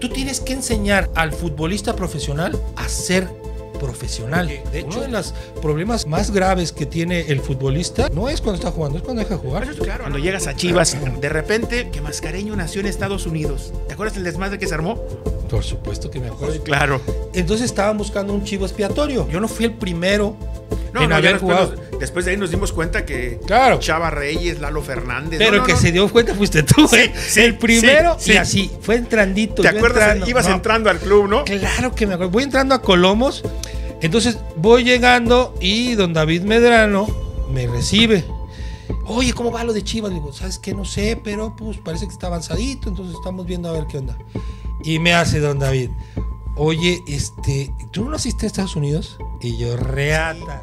Tú tienes que enseñar al futbolista profesional a ser profesional. De hecho, uno de los problemas más graves que tiene el futbolista no es cuando está jugando, es cuando deja de jugar. Eso es claro, cuando llegas a Chivas, de repente que Mascareño nació en Estados Unidos. ¿Te acuerdas el desmadre que se armó? Por supuesto que me acuerdo. Claro. Entonces estaban buscando un chivo expiatorio. Yo no fui el primero No, en no, haber después, jugado. después de ahí nos dimos cuenta que Claro. Chava Reyes, Lalo Fernández. Pero no, el no, que se dio cuenta fuiste tú, Sí, ¿eh? sí, el primero sí, y sí. así, fue entrandito. ¿Te acuerdas? entrando. Ibas entrando al club, ¿no? Claro que me acuerdo. Voy entrando a Colomos. Entonces voy llegando y don David Medrano me recibe. Oye, ¿cómo va lo de Chivas? Le digo, ¿sabes qué? No sé, pero pues parece que está avanzadito, entonces estamos viendo a ver qué onda. Y me hace don David, oye, este, ¿tú no naciste en Estados Unidos? Y yo, reata.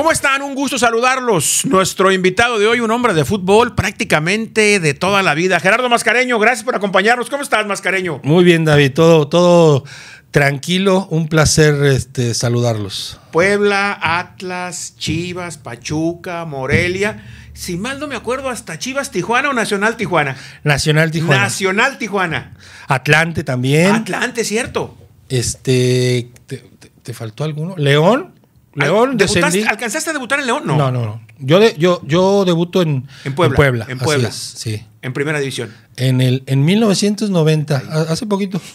¿Cómo están? Un gusto saludarlos. Nuestro invitado de hoy, un hombre de fútbol prácticamente de toda la vida. Gerardo Mascareño, gracias por acompañarnos. ¿Cómo estás, Mascareño? Muy bien, David, todo, todo tranquilo, un placer este, saludarlos. Puebla, Atlas, Chivas, Pachuca, Morelia. Si mal no me acuerdo, hasta Chivas Tijuana o Nacional Tijuana. Nacional Tijuana. Nacional Tijuana. Atlante también. Atlante, ¿cierto? Este, ¿te, te- te faltó alguno? León. León, ¿Debutaste- descendí. ¿Alcanzaste a debutar en León? No. No, no, no. Yo, de- yo, yo debuto en, En Puebla. En Puebla. En así Puebla. es, sí. En primera división. En, el, en 1990, a- hace poquito.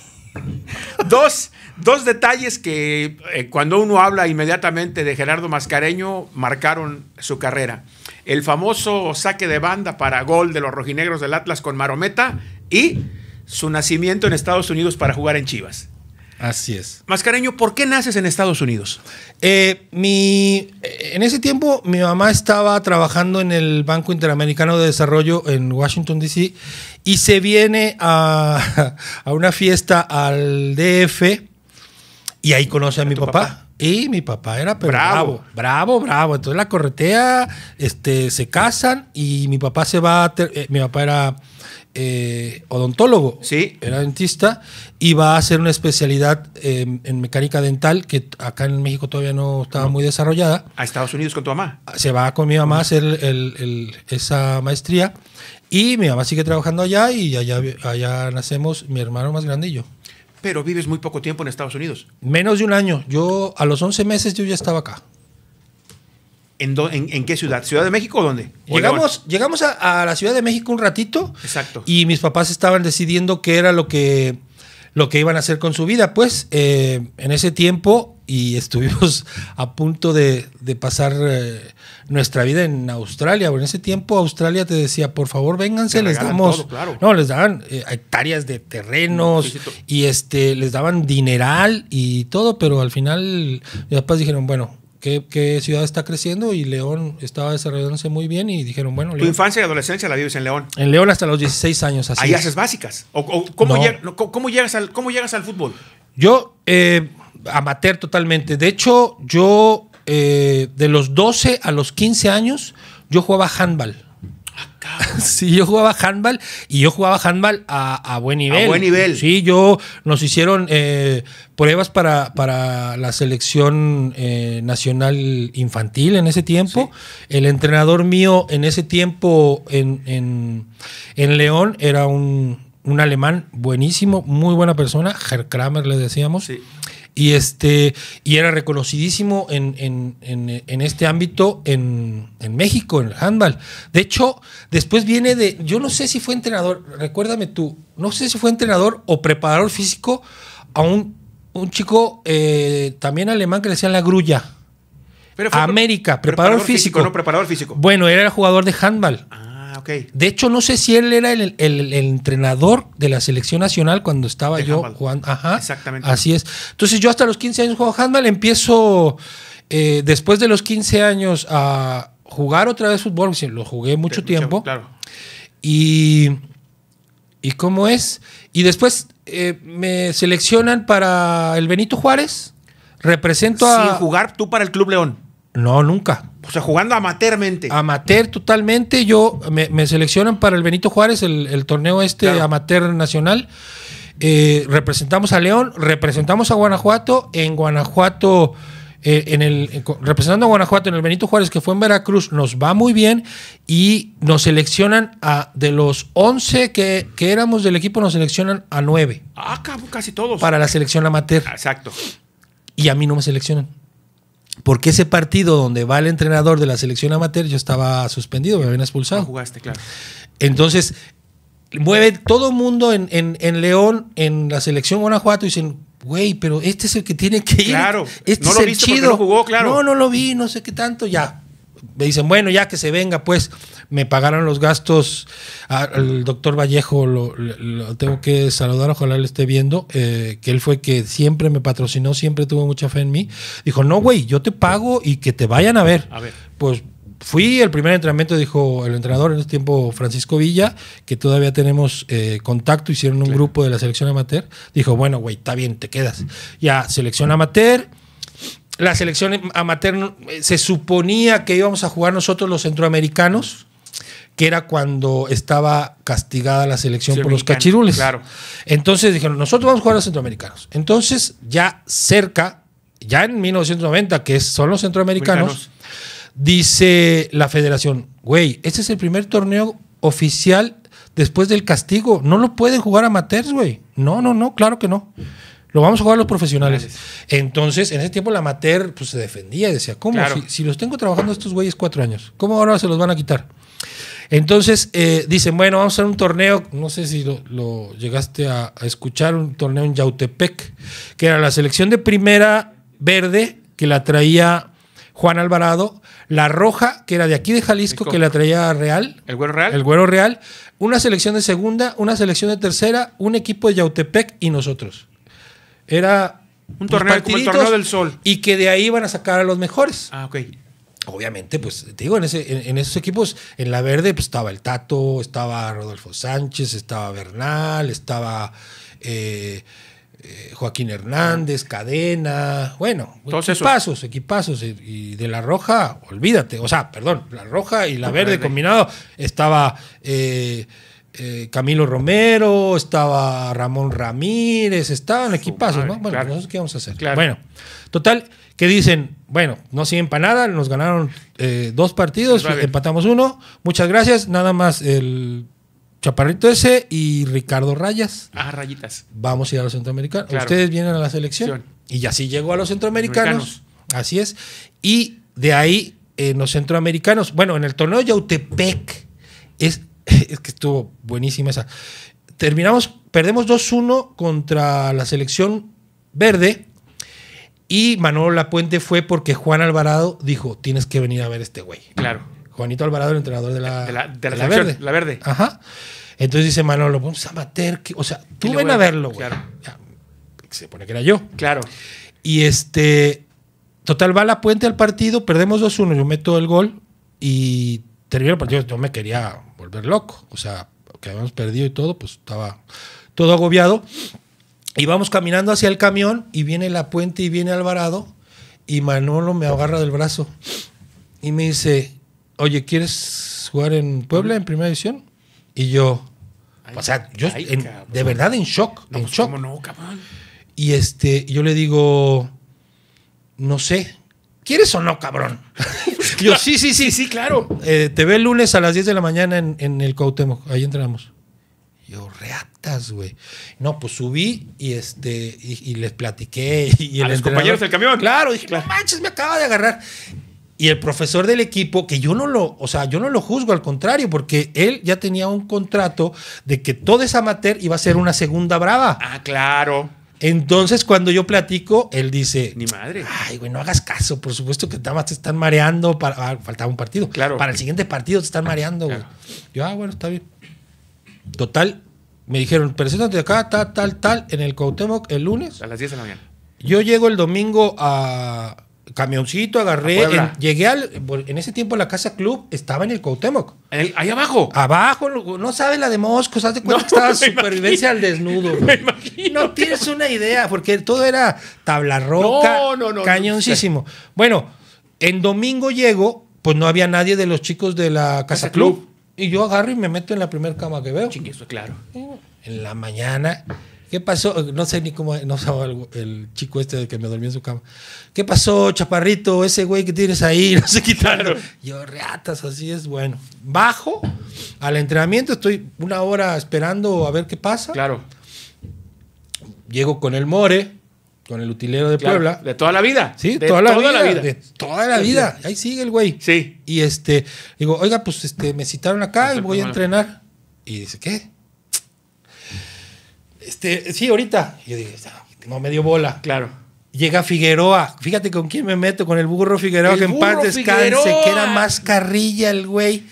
Dos, dos detalles que eh, cuando uno habla inmediatamente de Gerardo Mascareño marcaron su carrera. El famoso saque de banda para gol de los rojinegros del Atlas con Marometa y su nacimiento en Estados Unidos para jugar en Chivas. Así es. Mascareño, ¿por qué naces en Estados Unidos? Eh, mi, en ese tiempo mi mamá estaba trabajando en el Banco Interamericano de Desarrollo en Washington, D.C. y se viene a, a una fiesta al DF y ahí conoce a, mi papá. papá? Y mi papá era pero Bravo. bravo, bravo, bravo. Entonces la corretea, este, se casan y mi papá se va, a ter- eh, mi papá era eh, odontólogo, Sí. era dentista y va a hacer una especialidad eh, en mecánica dental que acá en México todavía no estaba muy desarrollada. A Estados Unidos con tu mamá. Se va con mi mamá a hacer el- el- el- esa maestría y mi mamá sigue trabajando allá y allá, allá nacemos mi hermano más grande y yo. Pero vives muy poco tiempo en Estados Unidos. Menos de un año. Yo a los 11 meses yo ya estaba acá. ¿En, dó- en- en qué ciudad? ¿Ciudad de México o dónde? ¿O Llegamos, llegamos a, a la Ciudad de México un ratito. Exacto. Y mis papás estaban decidiendo qué era lo que, lo que iban a hacer con su vida. Pues eh, en ese tiempo, y estuvimos a punto de, de pasar eh, nuestra vida en Australia. En ese tiempo Australia te decía, por favor, vénganse, les damos... todo, claro. No, les daban eh, hectáreas de terrenos Sí, sí, to- y este les daban dineral y todo, pero al final mis papás dijeron, bueno, ¿qué, qué ciudad está creciendo? Y León estaba desarrollándose muy bien y dijeron, bueno, Tu León. infancia y adolescencia la vives en León. En León hasta los 16 años, así Ahí es. haces básicas. ¿O, o cómo, No. lleg- no, cómo- cómo llegas al, ¿Cómo llegas al fútbol? Yo, eh, amateur totalmente. De hecho, yo eh, de los 12 a los 15 años, yo jugaba handball. Sí, yo jugaba handball y yo jugaba handball a, a buen nivel. buen nivel. Sí, yo nos hicieron eh, pruebas para, para la selección eh, nacional infantil en ese tiempo. El entrenador mío en ese tiempo en, en- en León era un, un alemán buenísimo, muy buena persona, Herr Kramer le decíamos. Sí. Y este, y era reconocidísimo en, en- en- en este ámbito en, en México, en el handball. De hecho, después viene de, yo no sé si fue entrenador, recuérdame tú, no sé si fue entrenador o preparador físico a un, un chico eh, también alemán que le decían la grulla. Pero fue- América, preparador, físico. No, preparador físico. Bueno, era el jugador de handball. Ah, ok. De hecho, no sé si él era el, el- el entrenador de la selección nacional cuando estaba De yo handball. jugando. Ajá. Exactamente. Así es. Entonces, yo hasta los 15 años juego handball. Empiezo eh, después de los 15 años a jugar otra vez fútbol. Lo jugué mucho Mucho- tiempo. Claro. Y, ¿Y cómo es? Y después eh, me seleccionan para el Benito Juárez. Represento a. Sin jugar tú para el Club León. No, nunca. O sea, jugando amateurmente. Amateur totalmente. Yo me, me seleccionan para el Benito Juárez, el, el torneo este Claro. amateur nacional. Eh, representamos a León, representamos a Guanajuato. En Guanajuato eh, en el, en co- representando a Guanajuato en el Benito Juárez, que fue en Veracruz, nos va muy bien y nos seleccionan a, de los 11 que, que éramos del equipo, nos seleccionan a 9 Ah, casi todos. para la selección amateur Exacto. y a mí no me seleccionan. Porque ese partido donde va el entrenador de la selección amateur, yo estaba suspendido, me habían No expulsado. jugaste, claro. Entonces, mueve todo el mundo en, en- en León, en la selección Guanajuato, y dicen, güey, pero este es el que tiene que ir. Claro. Este No es lo el chido. no jugó, claro. No, no lo vi, no sé qué tanto, ya. Me dicen, bueno, ya que se venga, pues me pagaron los gastos. Al doctor Vallejo lo, lo tengo que saludar, ojalá le esté viendo, eh, que él fue que siempre me patrocinó, siempre tuvo mucha fe en mí. Dijo, no, güey, yo te pago y que te vayan a ver. A ver. Pues fui, el primer entrenamiento dijo el entrenador en ese tiempo, Francisco Villa, que todavía tenemos eh, contacto, hicieron un grupo de la selección amateur. Dijo, bueno, güey, está bien, te quedas. Ya, selección amateur. La selección amateur eh, se suponía que íbamos a jugar nosotros los centroamericanos, que era cuando estaba castigada la selección por los cachirules. claro. Entonces dijeron, nosotros vamos a jugar a los centroamericanos. Entonces, ya cerca, ya en 1990, que son los centroamericanos, Americanos. dice la federación, güey, este es el primer torneo oficial después del castigo. No lo pueden jugar amateurs, güey. No, no, no, claro que no. Lo vamos a jugar los profesionales. Entonces, en ese tiempo el amateur pues, se defendía y decía, ¿cómo? Claro. Si, si los tengo trabajando estos güeyes cuatro años, ¿cómo ahora se los van a quitar? Entonces eh, dicen, bueno, vamos a hacer un torneo, no sé si lo, lo llegaste a, a escuchar, un torneo en Yautepec, que era la selección de primera verde, que la traía Juan Alvarado, la roja, que era de aquí de Jalisco, Jalisco. que la traía Real, ¿El güero real? el Güero Real, una selección de segunda, una selección de tercera, un equipo de Yautepec y nosotros. Era Un torneo como el torneo del sol. Y que de ahí iban a sacar a los mejores. Ah, ok. Obviamente, pues te digo, en, ese, en, en esos equipos, en la verde, pues estaba el Tato, estaba Rodolfo Sánchez, estaba Bernal, estaba eh, eh, Joaquín Hernández, Cadena, bueno, Todos esos. equipazos, equipazos. Y, y de la roja, olvídate, o sea, perdón, la roja y la verde, verde. combinado, estaba eh, eh, Camilo Romero, estaba Ramón Ramírez, estaban equipazos, madre, ¿no? Bueno, claro. nosotros qué vamos a hacer. Claro. Bueno, total, que dicen, bueno, no siguen para nada, nos ganaron eh, dos partidos, empatamos uno, muchas gracias, nada más el chaparrito ese y Ricardo Rayas. Ah, rayitas. Vamos a ir a los centroamericanos. Claro. Ustedes vienen a la selección. Y así llegó a los centroamericanos. Americanos. Así es. Y de ahí, en los centroamericanos, bueno, en el torneo de Yautepec, es, es que estuvo buenísima esa. Terminamos, perdemos 2-1 contra la selección verde. Y Manolo Lapuente fue porque Juan Alvarado dijo: Tienes que venir a ver este güey. Claro. Juanito Alvarado, el entrenador de la, De la- de la verde. la verde. Ajá. Entonces dice Manolo, vamos a que- O sea, tú ven a verlo, güey. claro. Ya, Se pone que era yo. Claro. Y este, total, va la puente al partido, perdemos 2-1, yo meto el gol y termina el partido. Yo me quería volver loco. O sea, que habíamos perdido y todo, pues estaba todo agobiado. Y vamos caminando hacia el camión y viene la puente y viene Alvarado y Manolo me agarra del brazo y me dice, oye, ¿quieres jugar en Puebla en primera división? Y yo, o sea, yo ay, en- de verdad en shock, No, en pues, shock. ¿Cómo no? Y este, yo le digo, no sé, ¿quieres o no, cabrón? yo, sí, sí, sí, sí, claro. Eh, te ve el lunes a las 10 de la mañana en, en el Cuauhtémoc, ahí entramos. Yo, reatas, güey. No, pues subí y este, y, y les platiqué. Y A el los compañeros del camión. Claro, dije, no manches, me acaba de agarrar. Y el profesor del equipo, que yo no lo, o sea, yo no lo juzgo, al contrario, porque él ya tenía un contrato de que todo ese amateur iba a ser una segunda brava. Ah, claro. Entonces, cuando yo platico, él dice: Ni madre. Ay, güey, no hagas caso. Por supuesto que nada más te están mareando. Para, ah, faltaba un partido. Claro. Para el siguiente partido te están mareando, güey. Claro. Yo, ah, bueno, está bien. Total, me dijeron: preséntate acá, tal, tal, tal, en el Cuauhtémoc el lunes. A las 10 de la mañana. Yo llego el domingo a camioncito, agarré. En- llegué al. En ese tiempo la casa club estaba en el el- ahí abajo. Abajo, no sabes la de Moscos, haz de cuenta No, que estaba supervivencia al desnudo. güey. Me imagino, No tienes una idea, porque todo era tabla roca, No, no, no, cañoncísimo. Bueno, en domingo llego, pues no había nadie de los chicos de la Casa Casa Club. Club. Y yo agarro y me meto en la primera cama que veo. Claro. En la mañana, ¿Qué pasó? No sé ni cómo, no sé, algo- el chico este que me dormía en su cama. ¿Qué pasó, chaparrito? Ese güey que tienes ahí, no sé quitarlo. Yo, reatas, así es, bueno. Bajo al entrenamiento, estoy una hora esperando a ver qué pasa. Claro. Llego con el More, con el utilero de claro. Puebla. De toda la vida. Sí, de toda, la, vida, vida. De toda la vida. Ahí sigue el güey. Sí. Y este, digo, oiga, pues este, me citaron acá y voy a entrenar. Y dice, ¿qué? Este, sí, ahorita. Y yo dije, "Ah, no me dio bola. Claro. Llega Figueroa. Fíjate con quién me meto, con el burro Figueroa, El que en paz descanse, Figueroa. que era más carrilla el güey.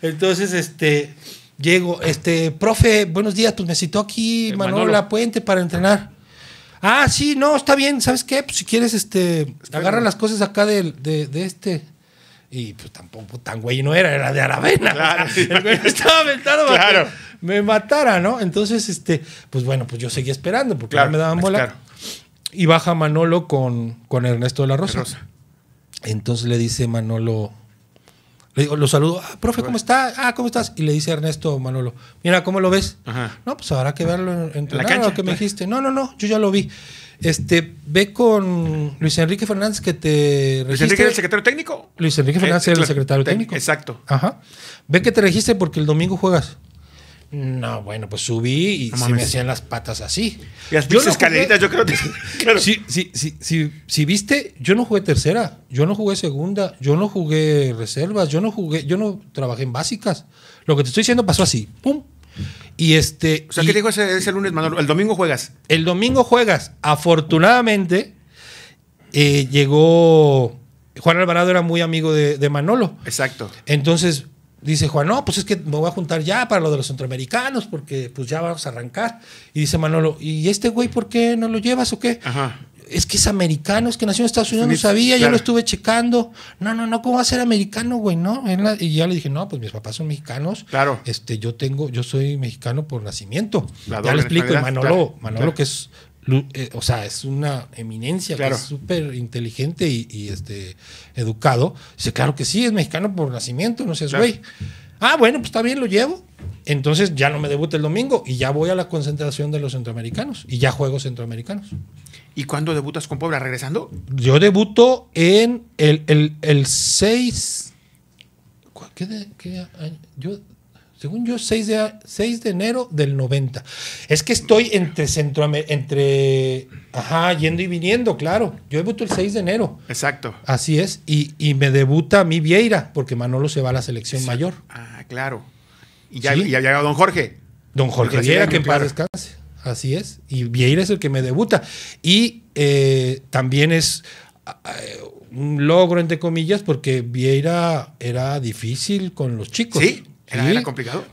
Entonces, este, llego, este, profe, buenos días, pues me citó aquí El Manolo, Manolo. La Puente para entrenar. Ah, sí, no, está bien, ¿sabes qué? Pues si quieres, este, agarra las cosas acá del- de, de este. Y pues tampoco tan güey no era, era de Aravena. Claro. El güey no estaba aventado para Claro. que me matara, ¿no? Entonces, este, pues bueno, pues yo seguía esperando porque Claro. no me daban bola. Claro. Y baja Manolo con, con Ernesto de la Rosa. Rosa. Entonces le dice Manolo, le digo, lo saludo, ah, profe, ¿cómo está? Ah, ¿cómo estás? Y le dice Ernesto Manolo, mira, ¿cómo lo ves? Ajá. No, pues habrá que verlo en, entrenar, cancha, ¿o ¿qué me dijiste? No, no, no, yo ya lo vi. Este, ve con Luis Enrique Fernández que te ¿Luis registre. Enrique era el secretario técnico? Luis Enrique Fernández Eh, era el secretario técnico. Exacto. Ajá. Ve que te registre porque el domingo juegas. No, bueno, pues subí y No se mames. me hacían las patas así. Y las Yo no jugué- escaleritas, yo creo que. Claro. Sí, sí, sí, si viste, yo no jugué tercera, yo no jugué segunda, yo no jugué reservas, yo no jugué, yo no trabajé en básicas. Lo que te estoy diciendo pasó así, pum. Y este, O sea, ¿qué dijo ese, ese lunes, Manolo? El domingo juegas. el domingo juegas. Afortunadamente eh, llegó Juan Alvarado era muy amigo de, de Manolo. Exacto. Entonces dice Juan, no, pues es que me voy a juntar ya para lo de los centroamericanos, porque pues ya vamos a arrancar. Y dice Manolo, ¿y este güey por qué no lo llevas o qué? Ajá. Es que es americano, es que nació en Estados Unidos, no sabía, ya claro. lo estuve checando. No, no, no, ¿cómo va a ser americano, güey? No. La- Y ya le dije, no, pues mis papás son mexicanos. Claro. Este, yo tengo, yo soy mexicano por nacimiento. La ya le explico, y Manolo, claro, Manolo claro. que es, eh, o sea, es una eminencia, Claro. que es súper inteligente y, y, este, educado. Dice, claro que sí, es mexicano por nacimiento, no seas güey. Ah, bueno, pues está bien, lo llevo. Entonces ya no me debuta el domingo y ya voy a la concentración de los centroamericanos y ya juego centroamericanos. ¿Y cuándo debutas con Puebla? ¿Regresando? Yo debuto en el, el, el 6. ¿cu- ¿Qué de, qué año? Yo, según yo, 6 de, 6 de enero del 90. Es que estoy entre Centroamérica, entre. Ajá, yendo y viniendo, claro. Yo debuto el 6 de enero. Exacto. Así es. Y, y me debuta a mí Vieira, porque Manolo se va a la selección mayor. Ah, claro. Y ya, Sí. y ya don Jorge. Don Jorge Vieira, que en paz descanse. Así es. Y Vieira es el que me debuta. Y eh, también es eh, un logro, entre comillas, porque Vieira era difícil con los chicos. Sí, era, complicado.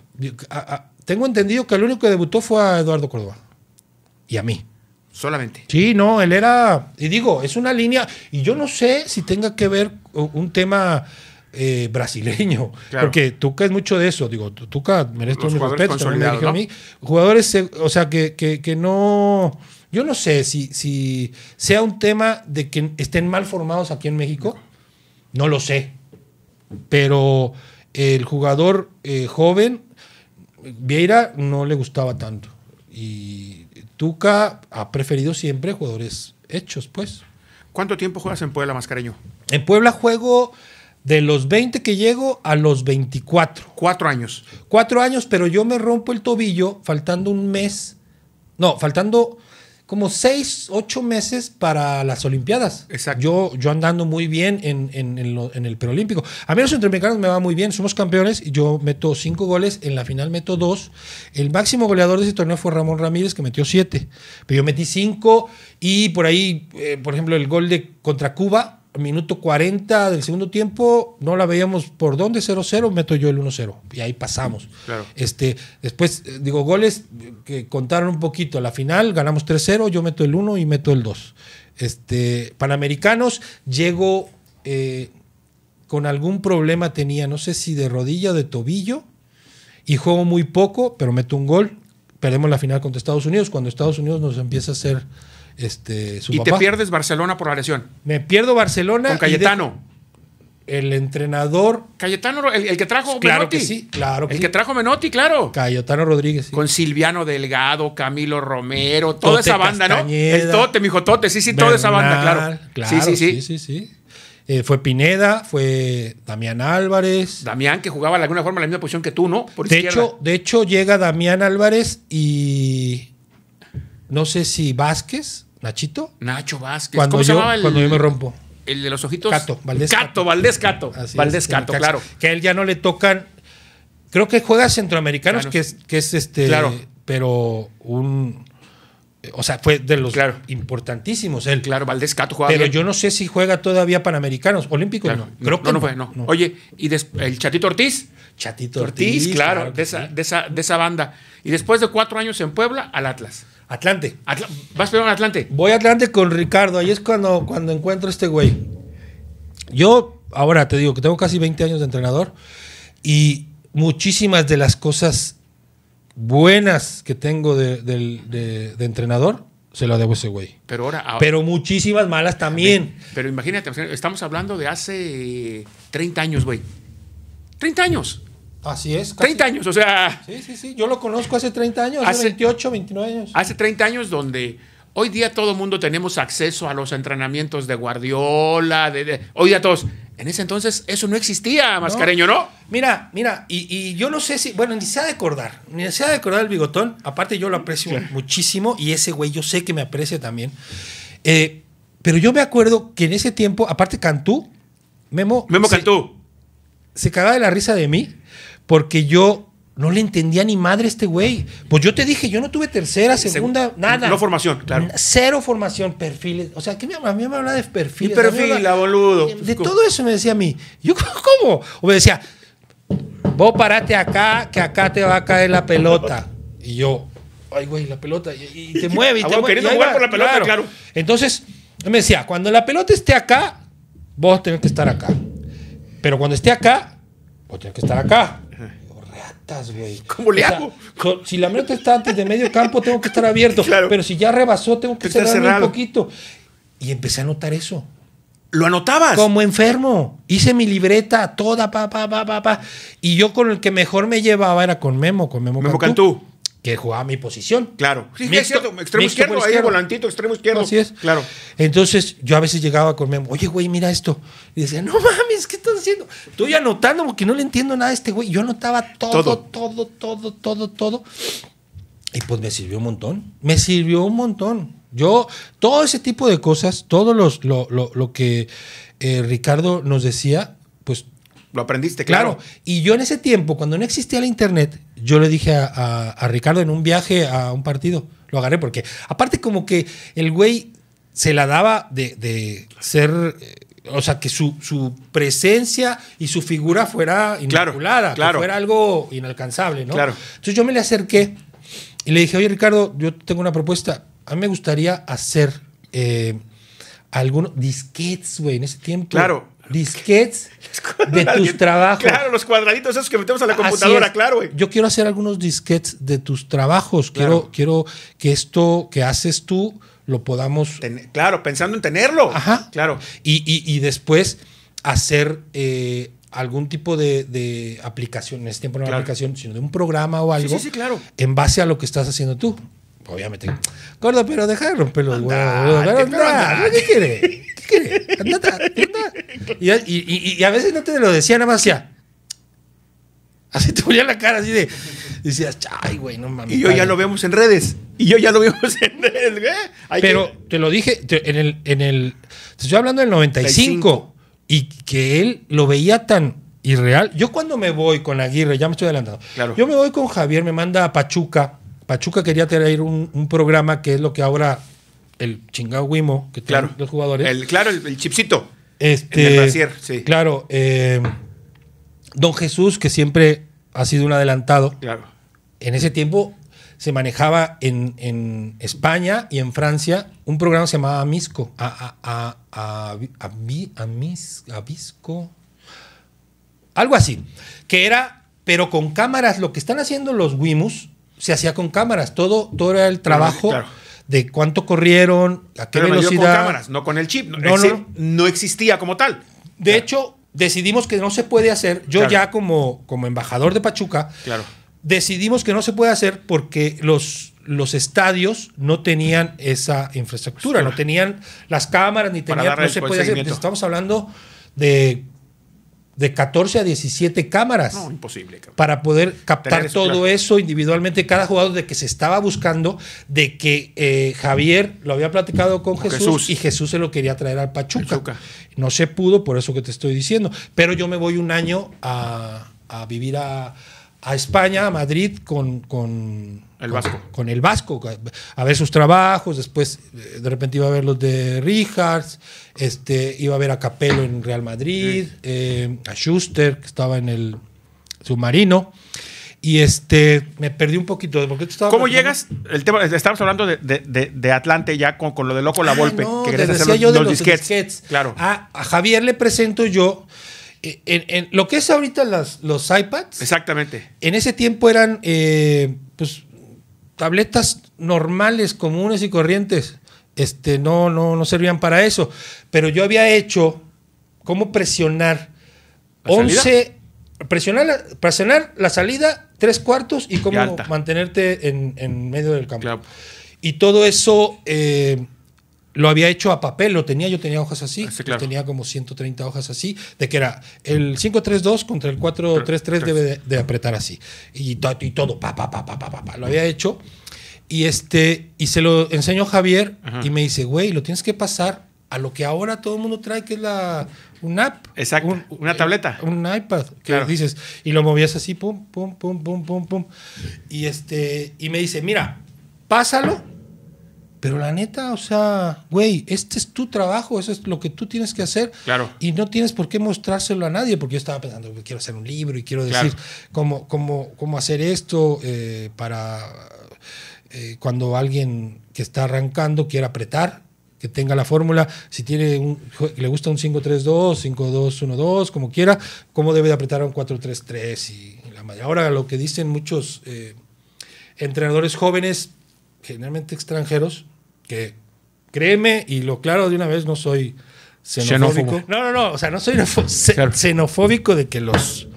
A- a- tengo entendido que el único que debutó fue a Eduardo Córdoba. Y a mí. Solamente. Sí, no, él era. Y digo, es una línea. Y yo no sé si tenga que ver un tema eh, brasileño. Claro. Porque Tuca es mucho de eso. Digo, tu- Tuca merece Los todo mi jugadores respeto. también me a mí. Jugadores, o sea, que, que- que no. Yo no sé si, si sea un tema de que estén mal formados aquí en México. No lo sé. Pero el jugador eh, joven, Vieira, no le gustaba tanto. Y Tuca ha preferido siempre jugadores hechos, pues. ¿Cuánto tiempo juegas en Puebla, Mascareño? En Puebla juego de los 20 que llego a los 24. Cuatro años. Cuatro años, pero yo me rompo el tobillo faltando un mes. No, faltando como seis, ocho meses para las Olimpiadas. Exacto. Yo, yo andando muy bien en, en- en lo- en el preolímpico. A mí los centroamericanos me va muy bien. Somos campeones y yo meto cinco goles. En la final meto dos. El máximo goleador de ese torneo fue Ramón Ramírez, que metió siete. Pero yo metí cinco. Y por ahí, eh, por ejemplo, el gol de contra Cuba, minuto 40 del segundo tiempo, no la veíamos por dónde, 0-0, meto yo el 1-0. Y ahí pasamos. Claro. Este, después, eh, digo, goles que contaron un poquito. A la final ganamos 3-0, yo meto el 1 y meto el 2. Este, Panamericanos, llego eh, con algún problema, tenía, no sé si de rodilla o de tobillo, y juego muy poco, pero meto un gol. Perdemos la final contra Estados Unidos, cuando Estados Unidos nos empieza a hacer este, su y papá. te pierdes Barcelona por la lesión. Me pierdo Barcelona. Con Cayetano. el entrenador Cayetano, el, el que trajo Claro Menotti. que sí, claro que El sí. que trajo Menotti, claro. Cayetano Rodríguez. sí. Con Silviano Delgado, Camilo Romero, toda Tote esa banda, Castañeda. ¿no? El Tote, mijo Tote, sí, sí, toda esa banda, claro. Claro. sí, sí, sí. sí, sí. Eh, fue Pineda, fue Damián Álvarez. Damián, que jugaba de alguna forma en la misma posición que tú, ¿no? Por De izquierda. hecho, de hecho, llega Damián Álvarez y no sé si Vázquez, Nachito, Nacho Vázquez. cuando ¿Cómo se llamaba el, cuando yo me rompo. el de los ojitos? Cato, Valdés Cato, Cato. Valdés Cato. Así Valdés es, Cato, claro. Que a él ya no le tocan. Creo que juega centroamericanos, Claro. que es, que es este. Claro. Pero un. O sea, fue de los Claro. importantísimos él. Claro, Valdés Cato jugaba Pero bien. yo no sé si juega todavía Panamericanos. Olímpicos Claro. no. Creo no, que no fue, no. Oye, y el Chatito Ortiz. Chatito Ortiz, Ortiz. claro, de, esa, sí. de, esa, de esa banda. Y después de cuatro años en Puebla, al Atlas. Atlante. Atla- ¿Vas primero al Atlante? Voy a Atlante con Ricardo. Ahí es cuando, cuando encuentro a este güey. Yo, ahora te digo que tengo casi 20 años de entrenador y muchísimas de las cosas buenas que tengo de, de- de entrenador se lo debo a ese güey. Pero ahora. ahora- Pero muchísimas malas también. Pero imagínate, estamos hablando de hace 30 años, güey. 30 años. Así es. casi. 30 años, o sea, Sí, sí, sí. Yo lo conozco hace 30 años, hace Hace- 28, 29 años. hace 30 años donde hoy día todo el mundo tenemos acceso a los entrenamientos de Guardiola, de, de- hoy día todos. En ese entonces eso no existía, Mascareño, ¿no? Mira, mira, y, y yo no sé si, bueno, ni se ha de acordar, ni se ha de acordar el bigotón, aparte yo lo aprecio muchísimo y ese güey yo sé que me aprecia también. Eh, pero yo me acuerdo que en ese tiempo, aparte Cantú, Memo, Memo se, Cantú. se cagaba de la risa de mí porque yo no le entendía ni madre a este güey. Pues yo te dije, yo no tuve tercera, segunda, Seg- nada. no formación, claro. Cero formación, perfiles. O sea, ¿qué me, a mí me hablaba de perfiles. Y hablaba- boludo. De todo eso me decía a mí. Yo, ¿cómo? O me decía, vos parate acá, que acá te va a caer la pelota. Y yo, ay, güey, la pelota. Y, y te mueve, y Ah, te mueve. jugar va, por la pelota, claro. Entonces, me decía, cuando la pelota esté acá, vos tenés que estar acá. Pero cuando esté acá, vos tenés que estar acá. Güey. ¿Cómo le O sea, hago? si la pelota está antes de medio campo, tengo que estar abierto. Claro. Pero si ya rebasó, tengo que Está cerrarme un poquito. Y empecé a notar eso. Lo anotabas. Como enfermo. Hice mi libreta toda, pa, pa, pa, pa, pa. Y yo con el que mejor me llevaba era con Memo, con Memo, Memo Cantú. Que jugaba mi posición. Claro. Sí, Mixto- es cierto. Extremo izquierdo, ahí, volantito, extremo izquierdo. Así es. Claro. Entonces yo a veces llegaba con Memo, oye, güey, mira esto. Y decía, no mames, ¿qué estás haciendo? Estoy anotando porque no le entiendo nada a este güey. Yo anotaba todo, Todo. todo, todo, todo, todo. Y pues me sirvió un montón. Me sirvió un montón. Yo, todo ese tipo de cosas, todo los, lo, lo- lo que eh, Ricardo nos decía, pues Lo aprendiste, Claro. claro. Y yo en ese tiempo, cuando no existía la internet, yo le dije a, a- a Ricardo en un viaje a un partido, lo agarré porque, aparte como que el güey se la daba de, de ser, eh, o sea, que su, su presencia y su figura fuera Claro, inmaculada, claro. que fuera algo inalcanzable, ¿no? Claro. Entonces yo me le acerqué y le dije, oye Ricardo, yo tengo una propuesta. A mí me gustaría hacer eh, algunos disquets, güey, en ese tiempo. Claro. Disquets de tus trabajos. Claro, los cuadraditos esos que metemos a la computadora, claro, güey. Yo quiero hacer algunos disquets de tus trabajos. Claro. Quiero, quiero que esto que haces tú lo podamos. Ten- claro, pensando en tenerlo. Ajá. Claro. Y, y- y después hacer eh, algún tipo de, de aplicación. En ese tiempo no Claro. aplicación, sino de un programa o algo. sí, sí, claro. En base a lo que estás haciendo tú. Obviamente. Gordo, pero deja de romper los huevos. ¿Qué quiere? Y, y- y- y a veces no te lo decía, nada más decía. Así te ponía la cara así de. Decías, ay, güey, no mames. Y yo ya padre". lo vemos en redes. Y yo ya lo vemos en redes. güey. Pero que- te lo dije te- en el, en el. Te estoy hablando del 95. Y que él lo veía tan irreal. Yo cuando me voy con Aguirre, ya me estoy adelantando. Claro. Yo me voy con Javier, me manda a Pachuca. Pachuca quería traer un, un programa que es lo que ahora el chingado Wimo, que tienen Claro. los jugadores. El, claro, el, el chipsito. Este, En el brasier, sí. Claro, eh, Don Jesús, que siempre ha sido un adelantado, Claro. en ese tiempo se manejaba en, en España y en Francia un programa que se llamaba Amisco. A, a, a, a, Amis- Avisco. Algo así. Que era, pero con cámaras. Lo que están haciendo los Wimus se hacía con cámaras. Todo, todo era el trabajo claro. De cuánto corrieron, a qué Pero me dio velocidad. con cámaras, no con el chip. No, No, no. no existía como tal. De hecho, decidimos que no se puede hacer. Yo Claro. ya como, como embajador de Pachuca, Claro. decidimos que no se puede hacer porque los, los estadios no tenían esa infraestructura, no tenían las cámaras ni tenían, no se podía hacer. Estamos hablando de, de 14 a 17 cámaras No, imposible. cabrón. para poder captar eso, todo claro. eso individualmente, cada jugador de que se estaba buscando, de que eh, Javier lo había platicado con Jesús, Jesús. y Jesús se lo quería traer al Pachuca. Pachuca. No se pudo, por eso que te estoy diciendo. Pero yo me voy un año a, a vivir a, a España, a Madrid, con, con El Vasco. Con, el Vasco, a ver sus trabajos. Después, eh, de repente, iba a ver los de Richards, este, iba a ver a Capello en Real Madrid, eh, a Schuster, que estaba en el submarino. Y este, me perdí un poquito. ¿por qué te estaba ¿Cómo llegas? El tema, estamos hablando de, de, de- de Atlante ya con, con lo de Loco La Ah, Volpe. no, que te querías hacer decía los, yo de los los disquets. disquets. Claro. A, a Javier le presento yo. Eh, En, en lo que es ahorita las, los iPads, Exactamente. en ese tiempo eran eh, pues, tabletas normales, comunes y corrientes. Este, no, no, no servían para eso. Pero yo había hecho cómo presionar ¿La salida? 11, presionar la, presionar la salida, tres cuartos y cómo Y mantenerte en, en medio del campo. Claro. Y todo eso eh, lo había hecho a papel, lo tenía, yo tenía hojas así, Ah, sí, claro. tenía como 130 hojas así, de que era el 532 contra el 433 debe de, de apretar así. Y, to- y todo, pa, pa, pa, pa, pa, pa, pa, lo había hecho. Y, este, y se lo enseñó Javier Ajá. y me dice, güey, lo tienes que pasar a lo que ahora todo el mundo trae, que es la, un app. Exacto, Un- una tableta. Un iPad. Que Claro. dices, y lo movías así, pum, pum, pum, pum, pum, pum. Y, este, y me dice, mira, pásalo. Pero la neta, o sea, güey, este es tu trabajo, eso es lo que tú tienes que hacer. Claro. Y no tienes por qué mostrárselo a nadie, porque yo estaba pensando que quiero hacer un libro y quiero decir Claro. cómo, cómo, cómo hacer esto eh, para eh, cuando alguien que está arrancando quiera apretar, que tenga la fórmula, si tiene un, le gusta un 5-3-2, 5-2-1-2, como quiera, cómo debe de apretar a un 4-3-3. Y la ahora lo que dicen muchos eh, entrenadores jóvenes, generalmente extranjeros, que créeme, y lo claro de una vez, no soy xenofóbico. Xenófobo. No, no, no, o sea, no soy xenofóbico de que los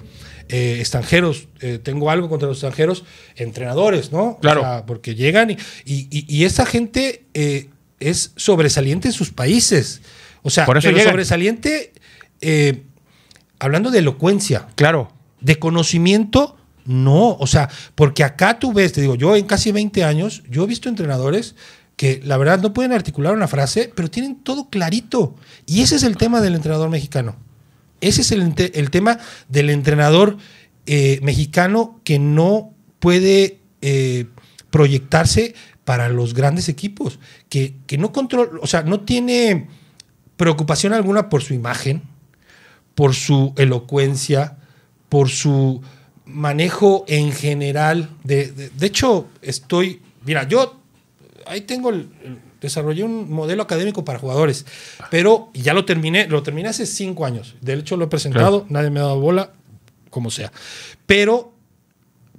eh, extranjeros, eh, tengo algo contra los extranjeros, entrenadores, ¿no? O Claro. sea, porque llegan y, y, y- y esa gente eh, es sobresaliente en sus países. O sea, Por eso pero llegan. sobresaliente, hablando de elocuencia, Claro. de conocimiento, no. O sea, porque acá tú ves, te digo, yo en casi 20 años, yo he visto entrenadores que la verdad no pueden articular una frase, pero tienen todo clarito. Y ese es el tema del entrenador mexicano. Ese es el, el tema del entrenador eh, mexicano que no puede eh, proyectarse para los grandes equipos, que, que no controla, o sea, no tiene preocupación alguna por su imagen, por su elocuencia, por su manejo en general. De, de, de hecho, estoy, mira, yo ahí tengo, el, el- desarrollé un modelo académico para jugadores, pero ya lo terminé, lo terminé hace cinco años. De hecho, lo he presentado, nadie me ha dado bola, como sea. Pero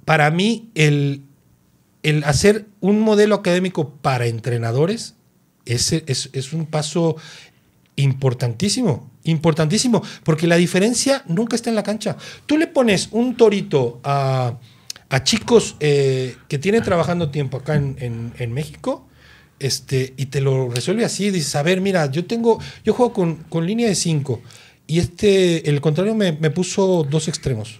para mí, el, el hacer un modelo académico para entrenadores es, es, es un paso importantísimo, importantísimo, porque la diferencia nunca está en la cancha. Tú le pones un torito a, a chicos eh, que tienen trabajando tiempo acá en, en- México, este, y te lo resuelve así, dices, a ver, mira, yo tengo, yo juego con, con línea de 5, y este, el contrario me, me puso dos extremos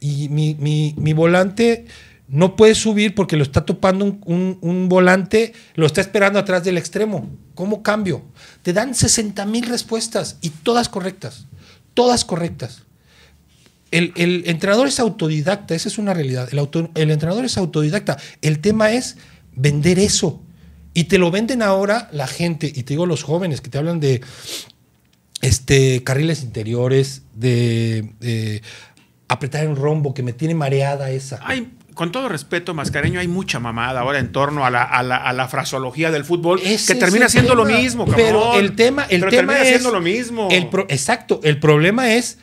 y mi, mi- mi volante no puede subir porque lo está topando un, un- un volante, lo está esperando atrás del extremo. ¿Cómo cambio? Te dan 60 mil respuestas y todas correctas. Todas correctas. El, el entrenador es autodidacta, esa es una realidad. El, auto- el entrenador es autodidacta. El tema es vender eso. Y te lo venden ahora la gente, y te digo los jóvenes que te hablan de este, carriles interiores, de, apretar en rombo, que me tiene mareada esa. Con todo respeto, Mascareño, hay mucha mamada ahora en torno a la, a la, a la fraseología del fútbol Ese que termina el siendo lo mismo, Pero cabrón. el tema, el Pero tema termina es siendo lo mismo. el pro- exacto. El problema es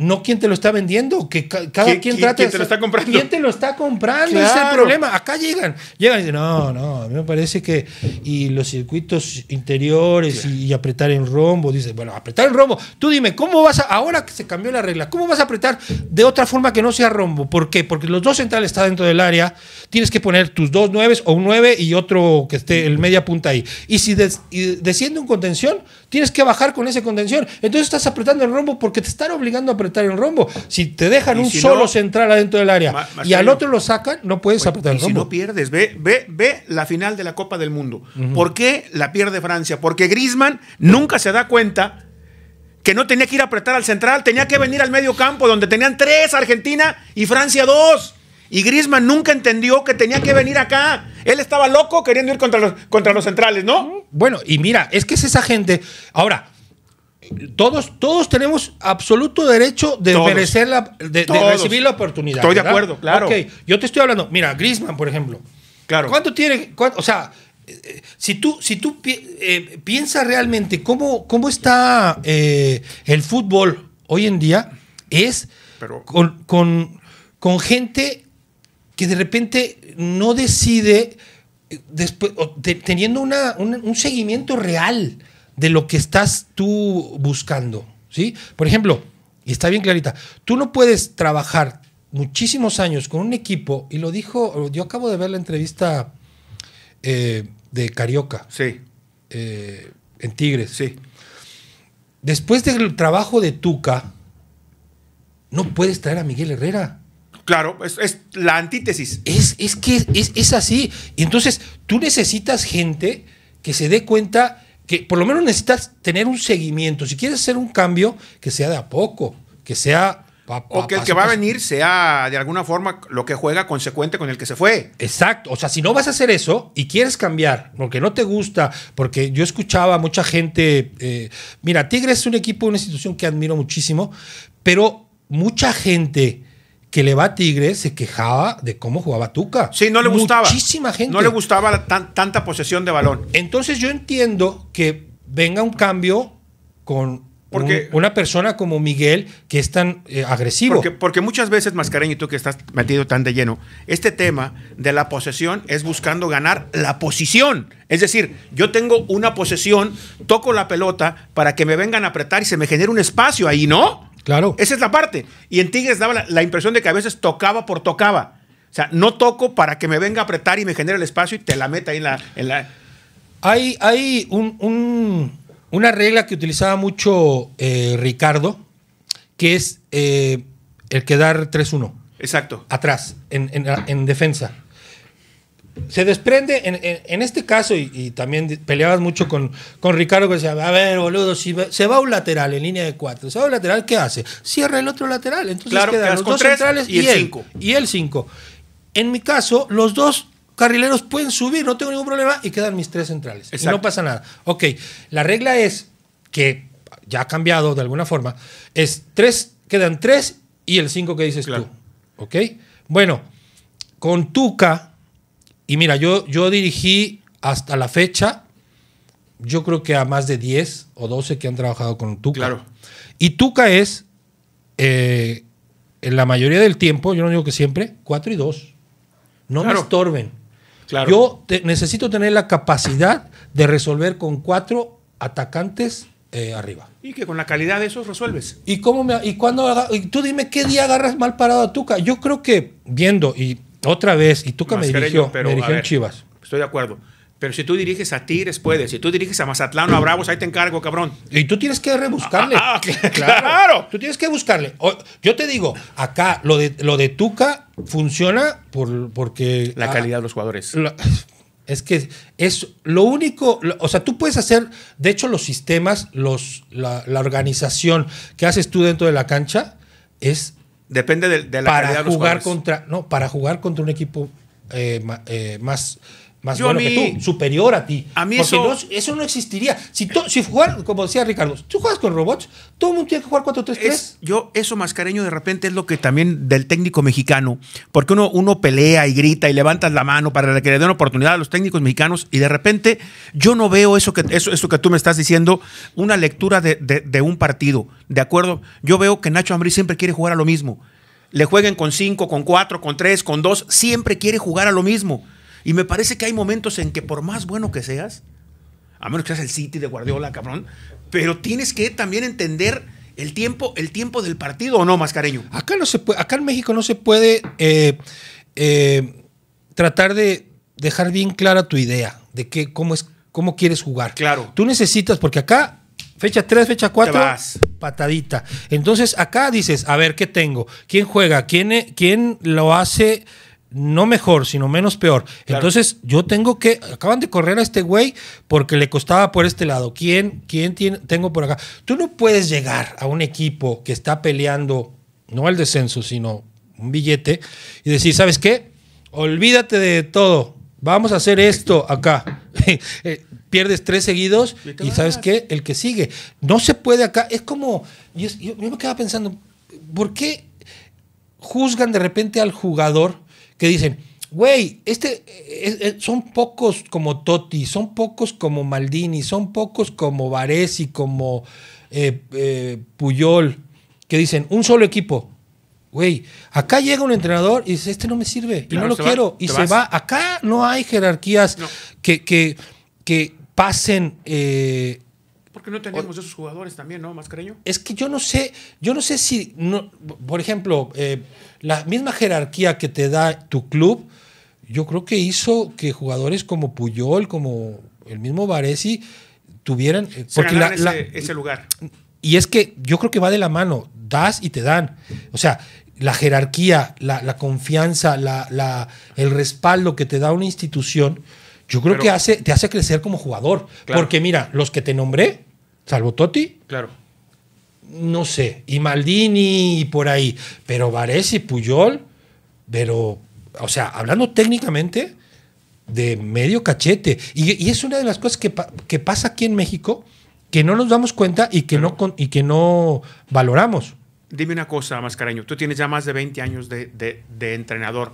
no quién te lo está vendiendo, que ca- cada ¿Quién- quien trata quién te lo está comprando? ¿Quién te lo está comprando? Ese es el problema. Acá llegan, llegan y dicen, no, no, a mí me parece que y los circuitos interiores y, y apretar en rombo, dice, bueno, apretar en rombo. Tú dime, ¿cómo vas a ahora que se cambió la regla, cómo vas a apretar de otra forma que no sea rombo? ¿Por qué? Porque los dos centrales están dentro del área, tienes que poner tus dos nueves o un nueve y otro que esté el media punta ahí. Y si des- y desciende un contención, tienes que bajar con ese contención. Entonces estás apretando en rombo porque te están obligando a apretar en rombo. Si te dejan un si solo no- central adentro del área Ma- y al otro lo sacan, no puedes apretar Y en si rombo. no pierdes, ve, ve, ve la final de la Copa del Mundo. ¿Por qué la pierde Francia? Porque Griezmann nunca se da cuenta que no tenía que ir a apretar al central, tenía que venir al medio campo donde tenían tres Argentina y Francia dos. Y Griezmann nunca entendió que tenía que venir acá. Él estaba loco queriendo ir contra los, contra los centrales, ¿no? Bueno, y mira, es que es esa gente. Ahora, todos, todos tenemos absoluto derecho de Todos. merecer la, de, recibir la oportunidad. Estoy de acuerdo, claro. Ok, yo te estoy hablando. Mira, Griezmann, por ejemplo. Claro. ¿Cuánto tiene? cuánto- o sea, eh, si tú, si tú pi- eh, piensas realmente cómo, cómo está eh, el fútbol hoy en día, es Pero- con, con- con gente que de repente no decide después, teniendo una- un, un seguimiento real de lo que estás tú buscando. ¿sí? Por ejemplo, y está bien clarita, tú no puedes trabajar muchísimos años con un equipo, y lo dijo, yo acabo de ver la entrevista eh, de Carioca Sí, eh, en Tigres. sí. Después del trabajo de Tuca, no puedes traer a Miguel Herrera. Claro, es, es la antítesis. Es, es que es, es así. Y entonces tú necesitas gente que se dé cuenta que por lo menos necesitas tener un seguimiento. Si quieres hacer un cambio, que sea de a poco, que sea... pa- pa- O que el que va a venir sea de alguna forma lo que juega consecuente con el que se fue. Exacto, o sea, si no vas a hacer eso y quieres cambiar, porque no te gusta, porque yo escuchaba a mucha gente, eh, mira, Tigres es un equipo, una institución que admiro muchísimo, pero mucha gente que le va a Tigres se quejaba de cómo jugaba Tuca. Sí, no le gustaba. Muchísima gente. No le gustaba tan- tanta posesión de balón. Entonces yo entiendo que venga un cambio con Porque- un- una persona como Miguel que es tan eh, agresivo. Porque, porque muchas veces, Mascareño, y tú que estás metido tan de lleno, este tema de la posesión es buscando ganar la posición. Es decir, yo tengo una posesión, toco la pelota para que me vengan a apretar y se me genere un espacio ahí, ¿no? Claro. Esa es la parte. Y en Tigres daba la, la impresión de que a veces tocaba por tocaba. O sea, no toco para que me venga a apretar y me genere el espacio y te la meta ahí en la... en la- Hay, hay un- un- una regla que utilizaba mucho eh, Ricardo, que es eh, el quedar 3-1, Exacto. atrás, en, en- en defensa. Se desprende, en, en- en este caso, y, y también peleabas mucho con, con Ricardo, que decía, a ver, boludo, si va- se va un lateral en línea de cuatro, se va un lateral, ¿qué hace? Cierra el otro lateral. Entonces Claro, quedan los dos centrales y el él, cinco. Y el 5. En mi caso, los dos carrileros pueden subir, no tengo ningún problema, y quedan mis tres centrales. Y Exacto. no pasa nada. Ok, la regla es que ya ha cambiado de alguna forma, es tres, quedan tres y el cinco que dices Claro. tú. ¿Ok? Bueno, con Tuca, y mira, yo, yo dirigí hasta la fecha, yo creo que a más de 10 o 12 que han trabajado con Tuca. Claro. Y Tuca es, eh, en la mayoría del tiempo, yo no digo que siempre, 4 y 2. No Claro. me estorben. Claro. Yo te- necesito tener la capacidad de resolver con cuatro atacantes eh, arriba. Y que con la calidad de esos resuelves. ¿Y cómo me y cuándo aga- y tú dime qué día agarras mal parado a Tuca? Yo creo que viendo y otra vez y Tuca me dirigió, pero, me dirigió en Chivas. Estoy de acuerdo. Pero si tú diriges a Tigres, puedes. Si tú diriges a Mazatlán o a Bravos, ahí te encargo, cabrón. Y tú tienes que rebuscarle. Ah, ah, claro. Tú tienes que buscarle. O- yo te digo, acá lo de lo de Tuca funciona por porque La ah, calidad de los jugadores. La- es que es lo único, lo- o sea, tú puedes hacer, de hecho los sistemas, los, la, la organización que haces tú dentro de la cancha es Depende de, de la calidad para de los jugar jugadores. contra, no, para jugar contra un equipo eh, eh, más, más Yo a bueno que tú, superior a ti. a mí Porque eso- no- eso no existiría. Si, tú- si jugar, como decía Ricardo, tú juegas con robots, todo el mundo tiene que jugar 4-3-3. Es, yo, eso mascareño de repente es lo que también del técnico mexicano, porque uno, uno pelea y grita y levantas la mano para que le den oportunidad a los técnicos mexicanos y de repente yo no veo eso que, eso, eso que tú me estás diciendo, una lectura de, de- de un partido, ¿de acuerdo? Yo veo que Nacho Ambriz siempre quiere jugar a lo mismo. Le jueguen con cinco, con cuatro, con tres, con dos, siempre quiere jugar a lo mismo. Y me parece que hay momentos en que por más bueno que seas, a menos que seas el City de Guardiola, cabrón, pero tienes que también entender el tiempo, el tiempo del partido o no, Mascareño. Acá no se puede, acá en México no se puede eh, eh, tratar de dejar bien clara tu idea de qué, cómo es, cómo quieres jugar. Claro. Tú necesitas, porque acá, fecha 3, fecha 4, Te vas. patadita. Entonces, acá dices, a ver, ¿qué tengo? ¿Quién juega? ¿Quién, quién lo hace? No mejor, sino menos peor. Claro. Entonces, yo tengo que. Acaban de correr a este güey porque le costaba por este lado. ¿Quién, quién tiene, tengo por acá? Tú no puedes llegar a un equipo que está peleando, no el descenso, sino un billete, y decir, ¿sabes qué? Olvídate de todo. Vamos a hacer esto acá. Eh, Pierdes tres seguidos Y ¿sabes qué? El que sigue. No se puede acá. Es como. Yo, yo- yo me quedaba pensando, ¿por qué juzgan de repente al jugador que dicen, güey, este eh, eh, son pocos como Totti, son pocos como Maldini, son pocos como Varesi, como eh, eh, Puyol, que dicen, un solo equipo. Güey, acá llega un entrenador y dice, este no me sirve y no lo va, quiero. y se vas. va. Acá no hay jerarquías No. que, que, que pasen... eh, Porque no tenemos esos jugadores también, ¿no, Mascareño? es que yo no sé, yo no sé si, no, por ejemplo, eh, la misma jerarquía que te da tu club, yo creo que hizo que jugadores como Puyol, como el mismo Varesi, tuvieran... eh, Se porque la- ganaran la- ese, ese lugar. y es que yo creo que va de la mano, das y te dan. O sea, la jerarquía, la, la confianza, la, la- el respaldo que te da una institución, yo creo Pero- que hace, te hace crecer como jugador. Claro. Porque mira, los que te nombré, salvo Totti, Claro. no sé, y Maldini y por ahí, pero Varese y Puyol, pero, o sea, hablando técnicamente, de medio cachete. Y, y es una de las cosas que, que pasa aquí en México, que no nos damos cuenta y que, no, y que no valoramos. Dime una cosa, Mascareño. Tú tienes ya más de 20 años de, de- de entrenador.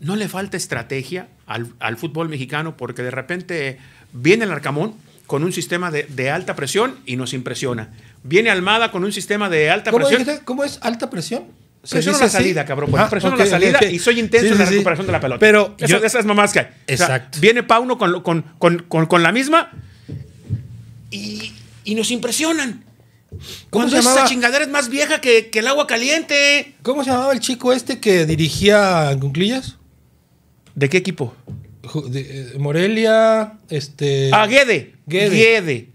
¿No le falta estrategia al, al fútbol mexicano? Porque de repente viene el Arcamón con un sistema de, de alta presión y nos impresiona. Viene Almada con un sistema de alta ¿Cómo, presión. dijiste? ¿Cómo es alta presión? ¿Se Presiono la así? salida, cabrón. Pues, Ah, presiono la salida y soy intenso Sí, en la sí. recuperación de la pelota. Pero esas, yo- esas mamás que hay. O sea, Exacto. viene Pauno con, con, con, con, la misma y, y nos impresionan. ¿Cómo Cuando se esa llamaba? chingadera es más vieja que, que el agua caliente. ¿Cómo se llamaba el chico este que dirigía en Cunclillas? ¿De qué equipo? Eh, Morelia, este... Ah, Guede. Guede. Guede.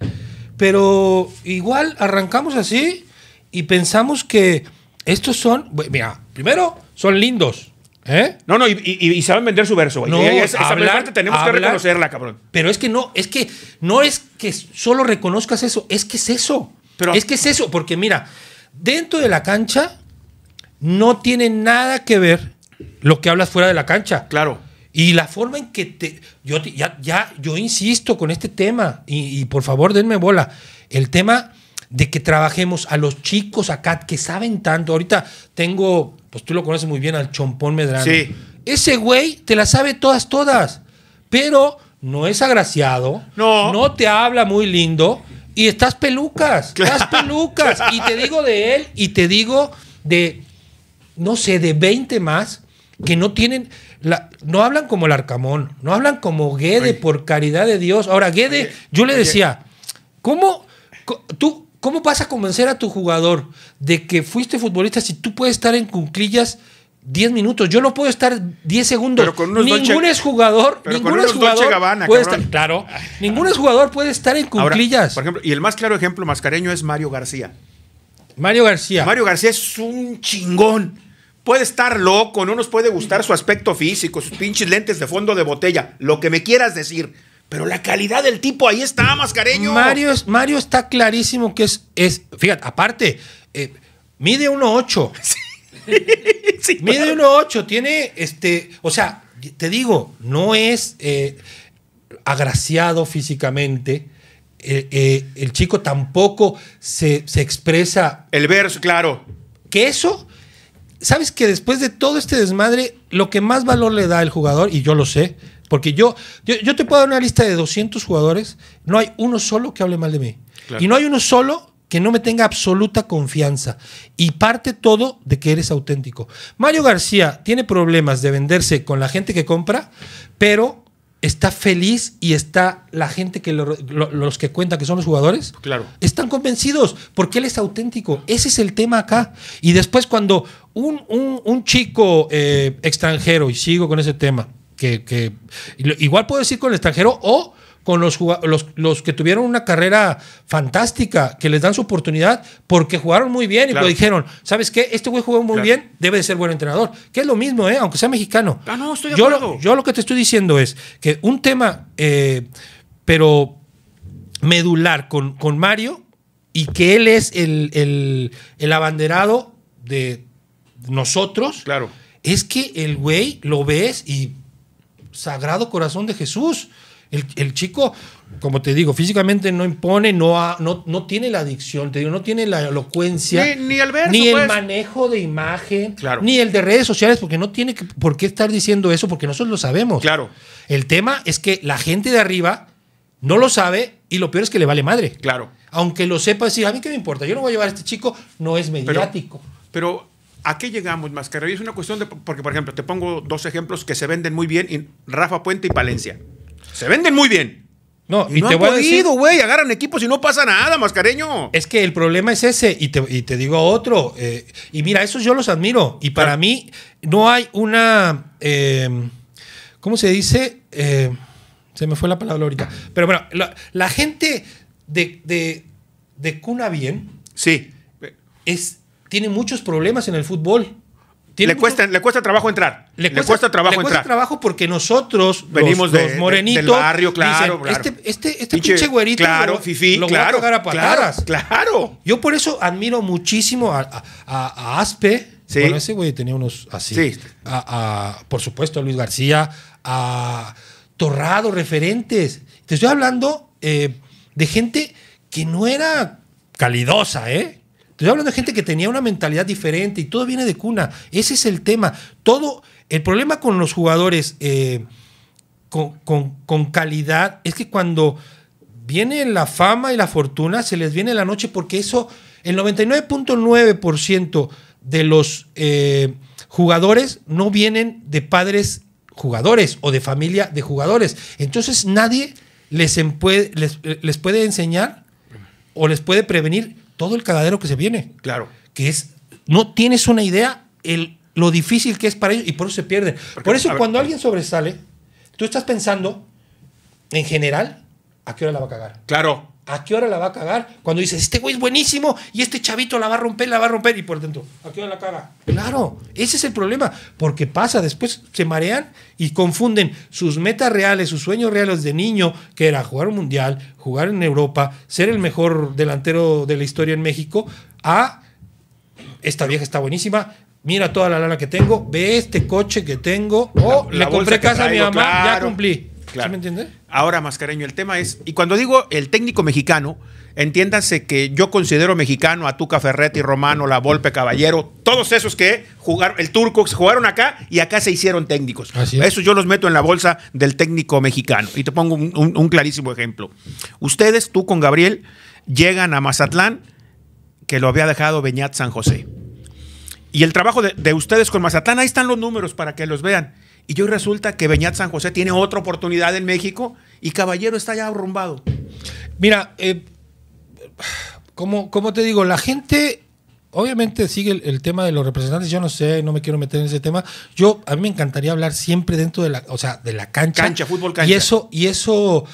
Pero igual arrancamos así y pensamos que estos son, mira, primero son lindos, ¿eh? No, no, y, y- y saben vender su verso, güey. No, esa, esa hablar- parte tenemos que reconocerla, cabrón. Pero es que no, es que no es que solo reconozcas eso, es que es eso. Pero- es que es eso, porque mira, dentro de la cancha no tiene nada que ver lo que hablas fuera de la cancha. Claro. Y la forma en que te. Yo te- ya, ya, yo insisto con este tema, y, y por favor denme bola. El tema de que trabajemos a los chicos acá que saben tanto. Ahorita tengo, pues tú lo conoces muy bien, al Chompón Medrano. Sí. Ese güey te la sabe todas, todas. Pero no es agraciado. No. No te habla muy lindo. Y estás pelucas. Estás pelucas. Y te digo de él, y te digo de no sé, de 20 más que no tienen, la- no hablan como el Arcamón, no hablan como Guede, Oye. por caridad de Dios. Ahora, Guede, Oye, yo le oye. decía, ¿cómo, tú, ¿cómo vas a convencer a tu jugador de que fuiste futbolista si tú puedes estar en cunclillas 10 minutos? Yo no puedo estar 10 segundos. Pero con unos ningún Dolce- es jugador, pero con ningún unos es jugador Dolce Gabbana, puede estar, claro, ningún es jugador puede estar en Ahora, cunclillas. por ejemplo, y el más claro ejemplo mascareño es Mario García. Mario García. Mario García es un chingón. Puede estar loco, no nos puede gustar su aspecto físico, sus pinches lentes de fondo de botella, lo que me quieras decir. Pero la calidad del tipo ahí está, mascareño. Mario, Mario está clarísimo que es, es fíjate, aparte, eh, mide 1.8. Sí, Mide 1.8, tiene, este, o sea, te digo, no es eh, agraciado físicamente. Eh, el chico tampoco se, se expresa El verso, claro. que eso, sabes que después de todo este desmadre, lo que más valor le da el jugador, y yo lo sé, porque yo, yo, yo te puedo dar una lista de 200 jugadores, no hay uno solo que hable mal de mí. Claro. Y no hay uno solo que no me tenga absoluta confianza. Y parte todo de que eres auténtico. Mario García tiene problemas de venderse con la gente que compra, pero está feliz y está la gente que lo- lo- los que cuentan que son los jugadores Claro. están convencidos porque él es auténtico. Ese es el tema acá. Y después cuando un, un- un chico eh, extranjero, y sigo con ese tema, que, que- igual puedo decir con el extranjero o con los, los, los que tuvieron una carrera fantástica, que les dan su oportunidad porque jugaron muy bien y Claro. pues dijeron, ¿sabes qué? Este güey jugó muy Claro. bien, debe de ser buen entrenador. Que es lo mismo, ¿eh? aunque sea mexicano. Ah, no, estoy de yo, acuerdo. Lo, yo lo que te estoy diciendo es que un tema, eh, pero medular con, con Mario y que él es el, el- el abanderado de nosotros, Claro. es que el güey lo ves y Sagrado Corazón de Jesús. El, el chico, como te digo, físicamente no impone, no, ha- no, no tiene la adicción, te digo, no tiene la elocuencia. Ni- ni el verso, Ni el pues. manejo de imagen. Claro. Ni el de redes sociales, porque no tiene que- por qué estar diciendo eso, porque nosotros lo sabemos. Claro. El tema es que la gente de arriba no lo sabe y lo peor es que le vale madre. Claro. Aunque lo sepa decir, a mí qué me importa, yo no voy a llevar a este chico, no es mediático. Pero, ¿a qué llegamos, Mascarrillo? Es una cuestión de. Porque, por ejemplo, te pongo dos ejemplos que se venden muy bien: Rafa Puente y Palencia. Se venden muy bien. no, Y, y, no te han voy podido, güey. Agarran equipos y no pasa nada, Mascareño. es que el problema es ese, y te, y te digo otro, eh, y mira, esos yo los admiro, y para Claro. mí no hay una, eh, ¿cómo se dice? Eh, se me fue la palabra ahorita, pero bueno, la, la gente de, de, de cuna bien Sí. es, tiene muchos problemas en el fútbol. Le cuesta, le cuesta trabajo entrar. Le cuesta, trabajo le cuesta entrar. trabajo porque nosotros, los- Venimos de- los, de- morenitos, del barrio, claro, claro. Este, este, este pinche, güerito, Claro, lo, fifí, lo claro. voy a cagar a patadas. claro, claro. Yo por eso admiro muchísimo a, a- Aspe. Sí. Bueno, ese güey tenía unos así. Sí. A, a, por supuesto, a Luis García, a Torrado, referentes. Te estoy hablando eh, de gente que no era calidosa, ¿eh? Estoy hablando de gente que tenía una mentalidad diferente y todo viene de cuna. Ese es el tema. Todo, el problema con los jugadores eh, con, calidad es que cuando viene la fama y la fortuna, se les viene la noche porque eso, el 99.9% de los eh, jugadores no vienen de padres jugadores o de familia de jugadores. Entonces nadie les, les, les puede enseñar o les puede prevenir todo el cagadero que se viene Claro. que es, no tienes una idea el, lo difícil que es para ellos y por eso se pierden. por eso ver- cuando alguien sobresale, tú estás pensando, en general, ¿a qué hora la va a cagar? Claro. ¿A qué hora la va a cagar? Cuando dices, este güey es buenísimo y este chavito la va a romper, la va a romper y por dentro, ¿a qué hora la caga? Claro, ese es el problema, porque pasa, después se marean y confunden sus metas reales, sus sueños reales de niño, que era jugar un mundial, jugar en Europa, ser el mejor delantero de la historia en México, a esta vieja está buenísima. Mira toda la lana que tengo, ve este coche que tengo, o La- la le compré casa a mi mamá, ya cumplí. Claro. ¿Sí me? Ahora, Mascareño, el tema es, y cuando digo el técnico mexicano, entiéndanse que yo considero mexicano a Tuca Ferretti, Romano, La Volpe, Caballero, todos esos que jugaron, el turco, jugaron acá y acá se hicieron técnicos. Así es. Yo los meto en la bolsa del técnico mexicano. Y te pongo un, un- un clarísimo ejemplo. Ustedes, tú con Gabriel, llegan a Mazatlán, que lo había dejado Beñat San José. Y el trabajo de, de ustedes con Mazatlán, ahí están los números para que los vean. Y hoy resulta que Beñat San José tiene otra oportunidad en México y Caballero está ya arrumbado. Mira, eh, como, como te digo, la gente obviamente sigue el, el tema de los representantes. Yo no sé, no me quiero meter en ese tema. Yo, a mí me encantaría hablar siempre dentro de la, o sea, de la cancha. Cancha, fútbol cancha. Y eso, y eso,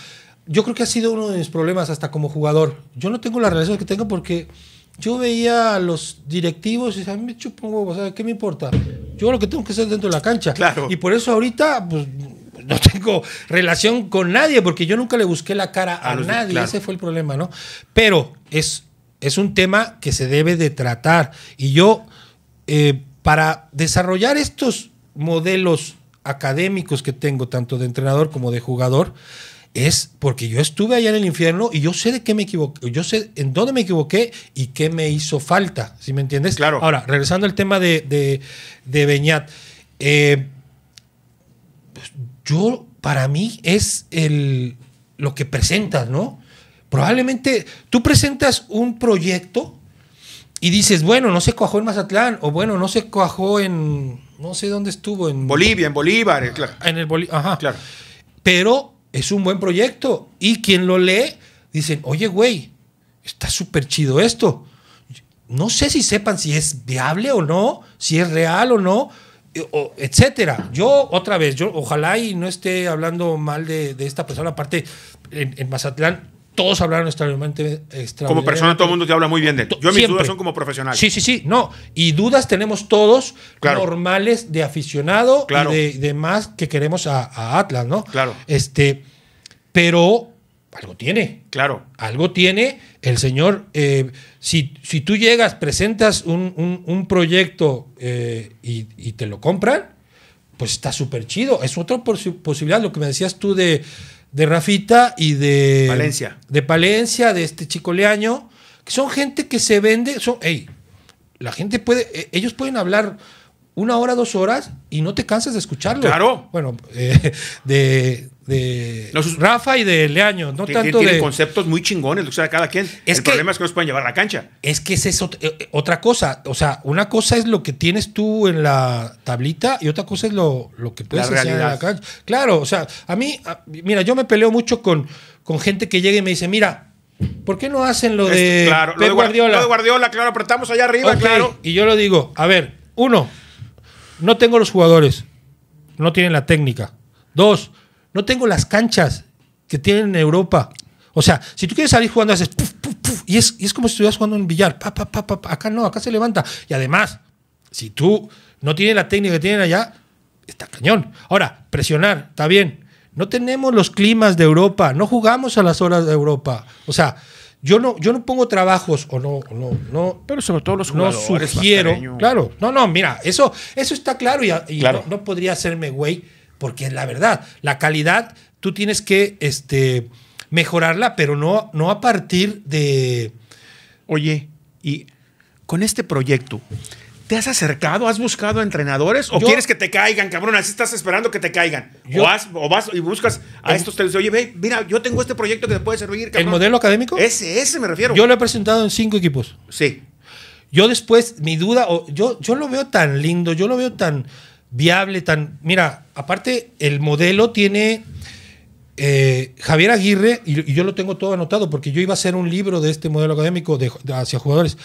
yo creo que ha sido uno de mis problemas hasta como jugador. Yo no tengo la relación que tengo porque yo veía a los directivos y decía, a mí me chupo un huevo, ¿qué me importa? Yo lo que tengo que hacer dentro de la cancha. Claro. Y por eso ahorita, pues, no tengo relación con nadie, porque yo nunca le busqué la cara a, A los- nadie. claro. Ese fue el problema, ¿no? Pero es, es un tema que se debe de tratar. Y yo, eh, para desarrollar estos modelos académicos que tengo, tanto de entrenador como de jugador, es porque yo estuve allá en el infierno y yo sé de qué me equivoqué, yo sé en dónde me equivoqué y qué me hizo falta, ¿sí me entiendes? Claro. Ahora, regresando al tema de, de, de Beñat, eh, pues, yo, para mí, es el, lo que presentas, ¿no? Probablemente tú presentas un proyecto y dices, bueno, no se cuajó en Mazatlán, o bueno, no se cuajó en, no sé dónde estuvo, en Bolivia, en Bolívar, eh, claro. En el Bolívar, ajá. Claro. Pero es un buen proyecto. Y quien lo lee, dicen, oye, güey, está súper chido esto. No sé si sepan si es viable o no, si es real o no, eh, o- etcétera. Yo, otra vez, yo ojalá y no esté hablando mal de, de esta persona. Aparte, en, en Mazatlán, todos hablaron extraordinariamente. Como persona todo el mundo te habla muy bien de él. Yo mis Siempre. dudas son como profesional. Sí, sí, sí, no. Y dudas tenemos todos Claro. normales de aficionado Claro. y de, de más que queremos a, a Atlas, ¿no? Claro. Este, pero algo tiene. Claro. Algo tiene el señor. eh, si, si tú llegas, presentas un, un- un proyecto eh, y, y te lo compran, pues está súper chido. Es otra posi- posibilidad, lo que me decías tú de, de Rafita y de Palencia. De Palencia, de este chico Leaño, que son gente que se vende. Son, ey, la gente puede, eh, ellos pueden hablar una hora, dos horas y no te cansas de escucharlo. Claro. Bueno, eh, de, de No, Rafa y de Leaño, no tanto tienen de. conceptos muy chingones, o sea, cada quien. Es el que- problema es que no se pueden llevar a la cancha. Es que esa es ot- eh, otra cosa. O sea, una cosa es lo que tienes tú en la tablita y otra cosa es lo, lo que puedes hacer en la cancha. Claro, o sea, a mí, a- mira, yo me peleo mucho con, con gente que llega y me dice, mira, ¿por qué no hacen lo de Esto, claro, lo Pep de, Guardiola? lo de Guardiola, claro, apretamos allá arriba, claro. Y yo lo digo, a ver, uno, no tengo los jugadores, no tienen la técnica. Dos, no tengo las canchas que tienen en Europa. O sea, si tú quieres salir jugando, haces puf, puf, puf, y es, y es como si estuvieras jugando en billar. Pa, pa, pa, pa. Acá no, acá se levanta. Y además, si tú no tienes la técnica que tienen allá, está cañón. Ahora, presionar, está bien. No tenemos los climas de Europa, no jugamos a las horas de Europa. O sea, yo no, yo no pongo trabajos o no, no, no, Pero sobre todo los no jugadores. sugiero. Mascareño. Claro, no, no, mira, eso, eso está claro y, y Claro. No, no podría hacerme güey, porque es la verdad. La calidad, tú tienes que este, mejorarla, pero no, no a partir de. Oye, y con este proyecto, ¿te has acercado? ¿Has buscado entrenadores? ¿O Yo- quieres que te caigan, cabrón? Así estás esperando que te caigan. Yo- o, has- o vas y buscas a El- estos, te oye, ve, mira, yo tengo este proyecto que te puede servir, ¿El cabrón. modelo académico? Ese, ese me refiero. Yo lo he presentado en cinco equipos. Sí. Yo después, mi duda, yo, yo lo veo tan lindo, yo lo veo tan viable, tan. Mira, aparte, el modelo tiene. eh, Javier Aguirre, y, y yo lo tengo todo anotado porque yo iba a hacer un libro de este modelo académico de, de- hacia jugadores.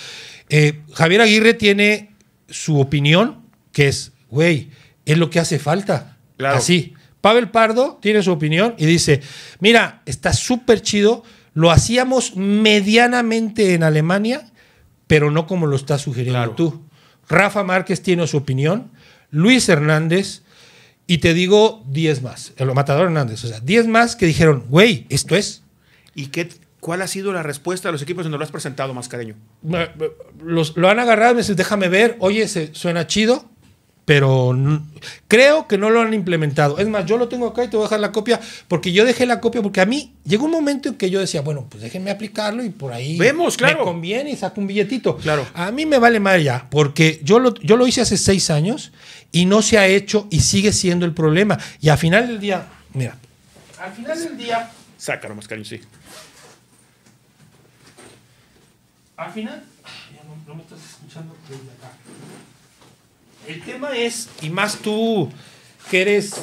Eh, Javier Aguirre tiene su opinión, que es, güey, es lo que hace falta. Claro. Así. Pavel Pardo tiene su opinión y dice, mira, está súper chido, lo hacíamos medianamente en Alemania, pero no como lo estás sugiriendo Claro. tú. Rafa Márquez tiene su opinión, Luis Hernández, y te digo 10 más, el matador Hernández, o sea, 10 más que dijeron, güey, esto es. ¿Y qué, cuál ha sido la respuesta de los equipos donde lo has presentado, Mascareño? Los, lo han agarrado y me dicen, déjame ver, oye, se, suena chido, pero creo que no lo han implementado. Es más, yo lo tengo acá y te voy a dejar la copia, porque yo dejé la copia, porque a mí llegó un momento en que yo decía, bueno, pues déjenme aplicarlo y por ahí Vemos, claro. me conviene y saco un billetito. Claro. A mí me vale mal ya, porque yo lo, yo lo hice hace seis años y no se ha hecho y sigue siendo el problema. Y al final del día, mira, al final del día, Sácalo, Mascareño, sí. Al final, ay, ya no, no me estás escuchando desde acá. El tema es, y más tú que eres,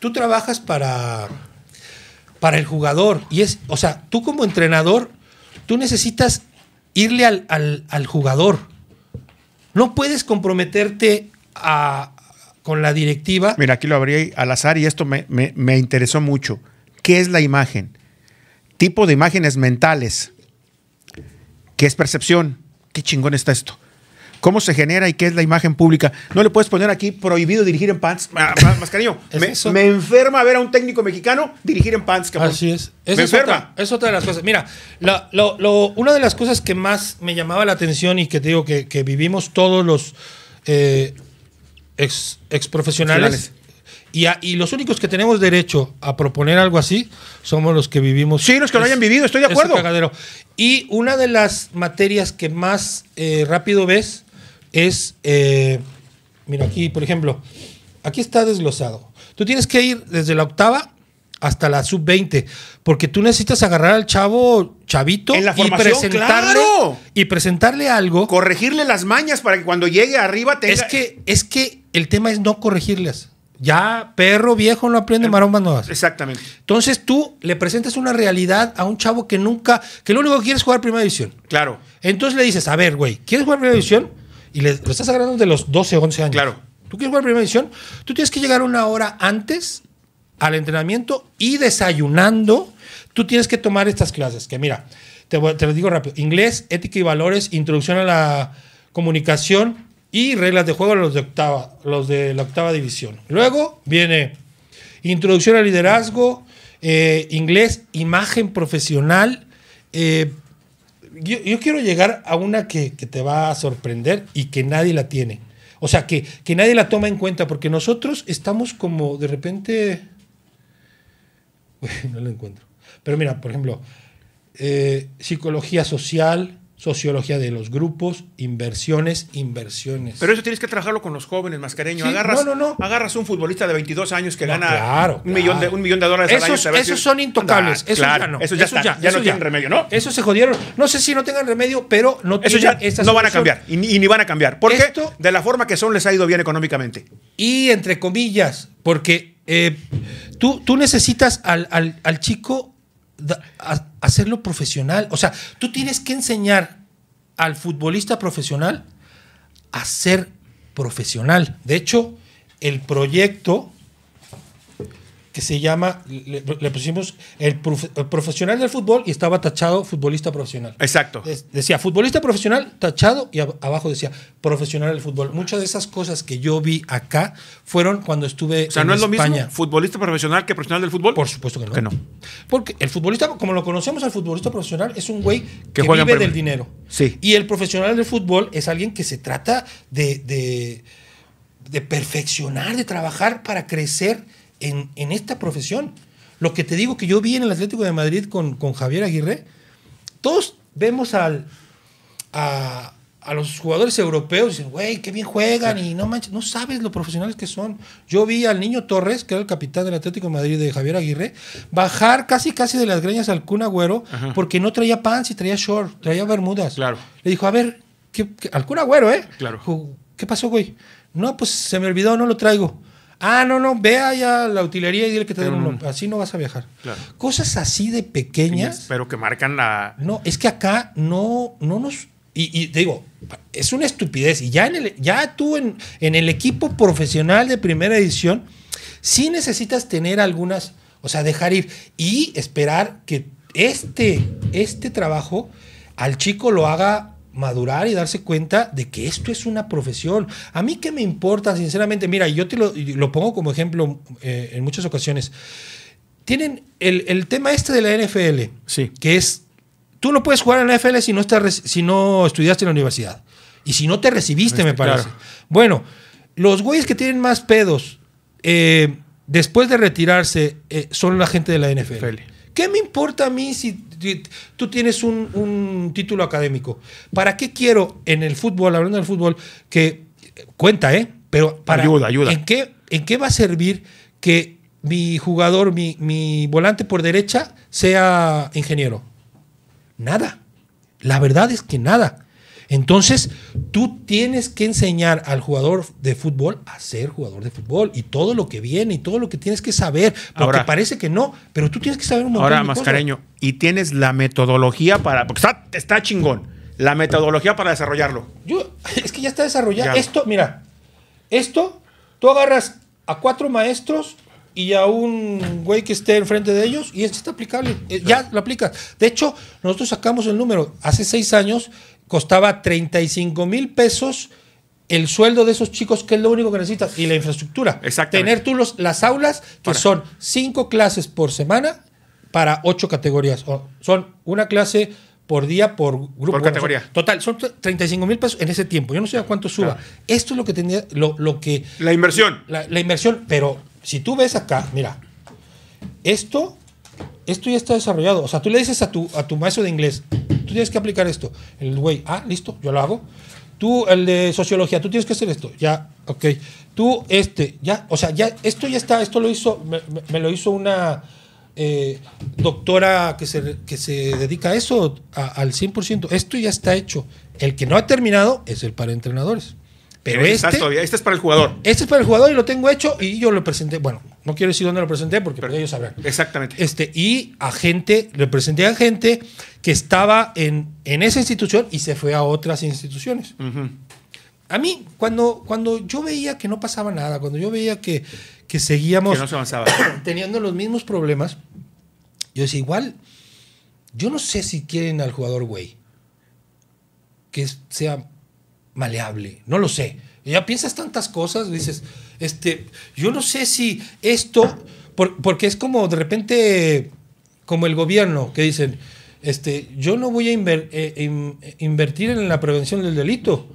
tú, trabajas para, para el jugador, y es, o sea, tú como entrenador, tú necesitas irle al, al- al jugador. No puedes comprometerte a- con la directiva. Mira, aquí lo abrí al azar y esto me, me- me interesó mucho. ¿Qué es la imagen? Tipo de imágenes mentales. ¿Qué es percepción? ¿Qué chingón está esto? ¿Cómo se genera y qué es la imagen pública? No le puedes poner aquí prohibido dirigir en pants. Ma- ma- Mascareño, Es me, eso. me enferma ver a un técnico mexicano dirigir en pants, cabrón. Así es. Me es enferma. otra, es otra de las cosas. Mira, la- lo- lo- una de las cosas que más me llamaba la atención y que te digo que, que vivimos todos los eh, ex, ex profesionales, Y, a- y los únicos que tenemos derecho a proponer algo así somos los que vivimos. Sí, los que lo hayan vivido, estoy de acuerdo. Y una de las materias que más eh, rápido ves es, eh, mira aquí, por ejemplo, aquí está desglosado. Tú tienes que ir desde la octava hasta la sub-20, porque tú necesitas agarrar al chavo chavito En la y presentarle claro. y presentarle algo. Corregirle las mañas para que cuando llegue arriba tenga. Es que, es que el tema es no corregirlas. Ya perro viejo no aprende maromas nuevas. Exactamente. Entonces tú le presentas una realidad a un chavo que nunca, que lo único que quiere es jugar primera división. Claro. Entonces le dices, a ver, güey, ¿quieres jugar primera división? Y le, lo estás agarrando de los 12, 11 años. Claro. ¿Tú quieres jugar primera división? Tú tienes que llegar una hora antes al entrenamiento y desayunando, tú tienes que tomar estas clases. Que mira, te, te lo digo rápido. Inglés, ética y valores, introducción a la comunicación y reglas de juego los de octava, los de la octava división. Luego viene introducción al liderazgo, eh, inglés, imagen profesional. eh, yo, quiero llegar a una que, que te va a sorprender y que nadie la tiene. O sea, que, que nadie la toma en cuenta, porque nosotros estamos como de repente... Uy, no lo encuentro. Pero mira, por ejemplo, eh, psicología social, sociología de los grupos, inversiones, inversiones. Pero eso tienes que trabajarlo con los jóvenes, mascareño. Sí, agarras, no, no, no. agarras un futbolista de 22 años que gana claro, un, millón de, claro. un millón de dólares al año. Esos, esos decir, son intocables. "Anda, Esos claro, ya no. Esos ya, esos ya, no esos tienen remedio, ¿no? Esos se jodieron. No sé si no tengan remedio, pero no Esos ya tienen esta no van a cambiar y, ni- y ni van a cambiar. ¿Por Esto- qué? De la forma que son les ha ido bien económicamente. Y entre comillas, porque eh, tú, tú necesitas al, al- al chico hacerlo profesional. O sea, tú tienes que enseñar al futbolista profesional a ser profesional. De hecho, el proyecto que se llama, le, le pusimos el, profe- el profesional del fútbol y estaba tachado futbolista profesional. Exacto. Decía futbolista profesional tachado y ab- abajo decía profesional del fútbol. Muchas de esas cosas que yo vi acá fueron cuando estuve O sea, en ¿no es lo España. mismo futbolista profesional que profesional del fútbol? Por supuesto que no. Que no. Porque el futbolista, como lo conocemos al futbolista profesional, es un güey que, en vive del dinero. Sí. Y el profesional del fútbol es alguien que se trata de, de, de perfeccionar, de trabajar para crecer en, en esta profesión. Lo que te digo que yo vi en el Atlético de Madrid con, con Javier Aguirre, todos vemos al, a, a los jugadores europeos y dicen, güey, qué bien juegan y no manches, no sabes lo profesionales que son. Yo vi al niño Torres, que era el capitán del Atlético de Madrid de Javier Aguirre, bajar casi casi de las greñas al Kun Agüero porque no traía pants y traía short, traía bermudas. Claro. Le dijo, a ver, ¿qué, qué- al Kun Agüero, ¿eh? Claro. ¿Qué pasó, güey? No, pues se me olvidó, no lo traigo. Ah, no, no, ve allá a la utilería y dile que te den uno. Así no vas a viajar. Claro. Cosas así de pequeñas. Pero que marcan la. No, es que acá no, no nos. Y, y te digo, es una estupidez. Y ya, en el, ya tú en, en el equipo profesional de primera edición, sí necesitas tener algunas. O sea, dejar ir y esperar que este, este trabajo al chico lo haga madurar y darse cuenta de que esto es una profesión. A mí qué me importa, sinceramente, mira, yo te lo, pongo como ejemplo eh, en muchas ocasiones. Tienen el, el tema este de la NFL, Sí. que es, tú no puedes jugar en la NFL si no, estás, si no estudiaste en la universidad. Y si no te recibiste, me Este, parece. claro. Bueno, los güeyes que tienen más pedos eh, después de retirarse eh, son la gente de la NFL. NFL. ¿Qué me importa a mí si tú tienes un, un título académico? ¿Para qué quiero en el fútbol, hablando del fútbol, que cuenta, ¿eh? Pero para, Ayuda, ayuda. ¿en qué, ¿En qué va a servir que mi jugador, mi, mi volante por derecha, sea ingeniero? Nada. La verdad es que nada. Entonces, tú tienes que enseñar al jugador de fútbol a ser jugador de fútbol y todo lo que viene y todo lo que tienes que saber. Porque Ahora- parece que no, pero tú tienes que saber un montón Ahora, de cosas. mascareño. Y tienes la metodología para. Porque está, está chingón. La metodología para desarrollarlo. Yo, es que ya está desarrollado. Ya. Esto, mira, esto, tú agarras a cuatro maestros y a un güey que esté enfrente de ellos y esto está aplicable. Eh, Ya lo aplicas. De hecho, nosotros sacamos el número. Hace seis años costaba 35 mil pesos el sueldo de esos chicos, que es lo único que necesitas, y la infraestructura. Tener tú los, las aulas, que Ahora. son cinco clases por semana para ocho categorías. O son una clase por día por grupo. Por Bueno, categoría. son- Total, son 35 mil pesos en ese tiempo. Yo no sé a cuánto suba. Claro. Esto es lo que tenía, lo, lo que. La inversión. La, la inversión, pero si tú ves acá, mira, esto, esto ya está desarrollado. O sea, tú le dices a tu, a tu maestro de inglés, tú tienes que aplicar esto. El güey, ah, listo, yo lo hago. Tú, el de sociología, tú tienes que hacer esto. Ya, ok. Tú, este, ya, o sea, ya, esto ya está, esto lo hizo, me, lo hizo una eh, doctora que se, que se dedica a eso a- al 100%. Esto ya está hecho. El que no ha terminado es el para entrenadores. Pero estás este, este es para el jugador. este es para el jugador y lo tengo hecho y yo lo presenté. Bueno, no quiero decir dónde lo presenté porque pues, ellos sabrán. Exactamente. Este, y a gente, le presenté a gente que estaba en, en esa institución y se fue a otras instituciones. A mí, cuando, cuando yo veía que no pasaba nada, cuando yo veía que, que seguíamos Que no se avanzaba. teniendo los mismos problemas, yo decía, igual, yo no sé si quieren al jugador güey, que sea maleable, no lo sé. Y ya piensas tantas cosas, dices, este, yo no sé si esto, por- porque es como de repente, como el gobierno, que dicen, este, yo no voy a inver- eh, in- invertir en la prevención del delito,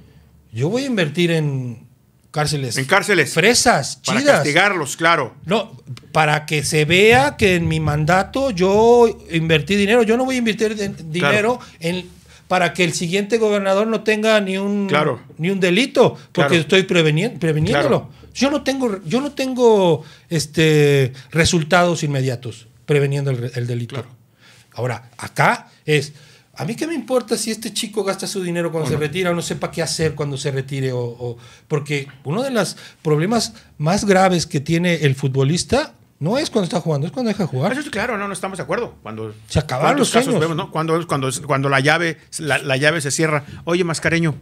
yo voy a invertir en cárceles. En cárceles. Fresas, Para chidas. castigarlos, claro. No, para que se vea que en mi mandato yo invertí dinero. Yo no voy a invertir de- dinero en, para que el siguiente gobernador no tenga ni un, Claro. ni un delito, porque Claro. estoy prevenien- preveniéndolo. Yo no tengo, yo no tengo este, resultados inmediatos preveniendo el, delito. Claro. Ahora, acá es, a mí qué me importa si este chico gasta su dinero cuando se retira o no sepa qué hacer cuando se retire o, o- porque uno de los problemas más graves que tiene el futbolista no es cuando está jugando, es cuando deja de jugar. Eso es claro, no, no estamos de acuerdo. Cuando Se acabaron ¿cuántos los casos sueños. vemos, no? Cuando, cuando, cuando la llave, la, la llave se cierra. Oye, mascareño,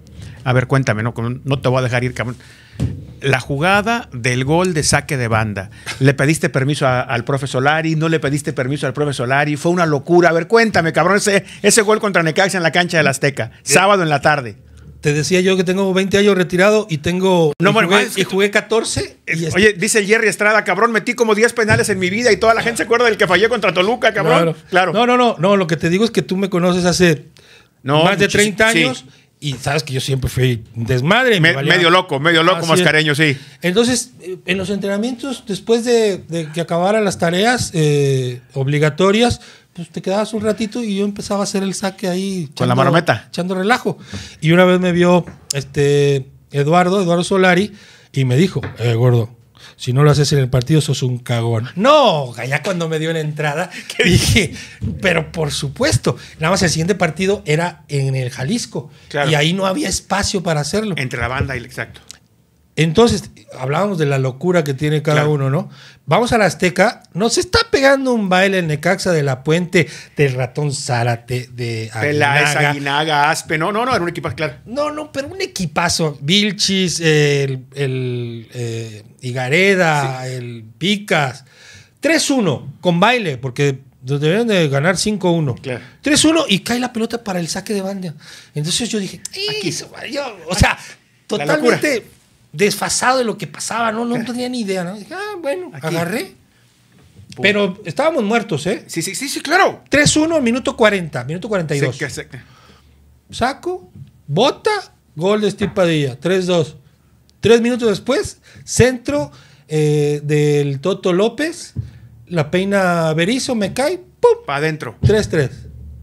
a ver, cuéntame, no, no te voy a dejar ir, cabrón. La jugada del gol de saque de banda. ¿Le pediste permiso a- al profe Solari? ¿No le pediste permiso al profe Solari? Fue una locura. A ver, cuéntame, cabrón, ese, ese gol contra Necaxa en la cancha del Azteca. Sábado en la tarde. Te decía yo que tengo 20 años retirado y tengo No, y, bueno, jugué, es que y jugué 14 y Oye, dice Jerry Estrada, cabrón, metí como 10 penales en mi vida y toda la gente se acuerda del que fallé contra Toluca, cabrón. Claro. No, no, no, no, lo que te digo es que tú me conoces hace No, más de muchis- 30 sí. Y sabes que yo siempre fui desmadre. me Me- medio loco, medio loco, Así es. mascareño, sí. Entonces, eh, en los entrenamientos, después de, de que acabaran las tareas eh, obligatorias, pues te quedabas un ratito y yo empezaba a hacer el saque ahí. Con la marometa. Echando relajo. Y una vez me vio este Eduardo, Eduardo Solari, y me dijo, eh, gordo, si no lo haces en el partido, sos un cagón. No, ya cuando me dio la entrada, dije, pero por supuesto. Nada más el siguiente partido era en el Jalisco. Claro. Y ahí no había espacio para hacerlo. Entre la banda y el exacto. Entonces, hablábamos de la locura que tiene cada Claro. uno, ¿no? Vamos a la Azteca, nos está pegando un baile el Necaxa de la Puente, del ratón Zárate, de Peláez, Aguinaga. Aspe. No, no, no, era un equipo, claro. No, no, pero un equipazo. Vilchis, el, el, eh, Higareda, el Picas. 3-1 con baile, porque deberían de ganar 5-1. Claro. 3-1 y cae la pelota para el saque de banda. Entonces yo dije, "Ih, se valió". o sea, totalmente desfasado de lo que pasaba, no, no tenía ni idea. ¿no? Dije, ah, bueno, Aquí. agarré. Pero estábamos muertos, ¿eh? Sí, sí, sí, sí, claro. 3-1, minuto 40, minuto 42. Sí, que se- Saco, bota, gol de Steve Padilla, 3-2. Tres minutos después, centro eh, del Toto López, la peina Berizo, me cae, ¡pum! Para adentro. 3-3.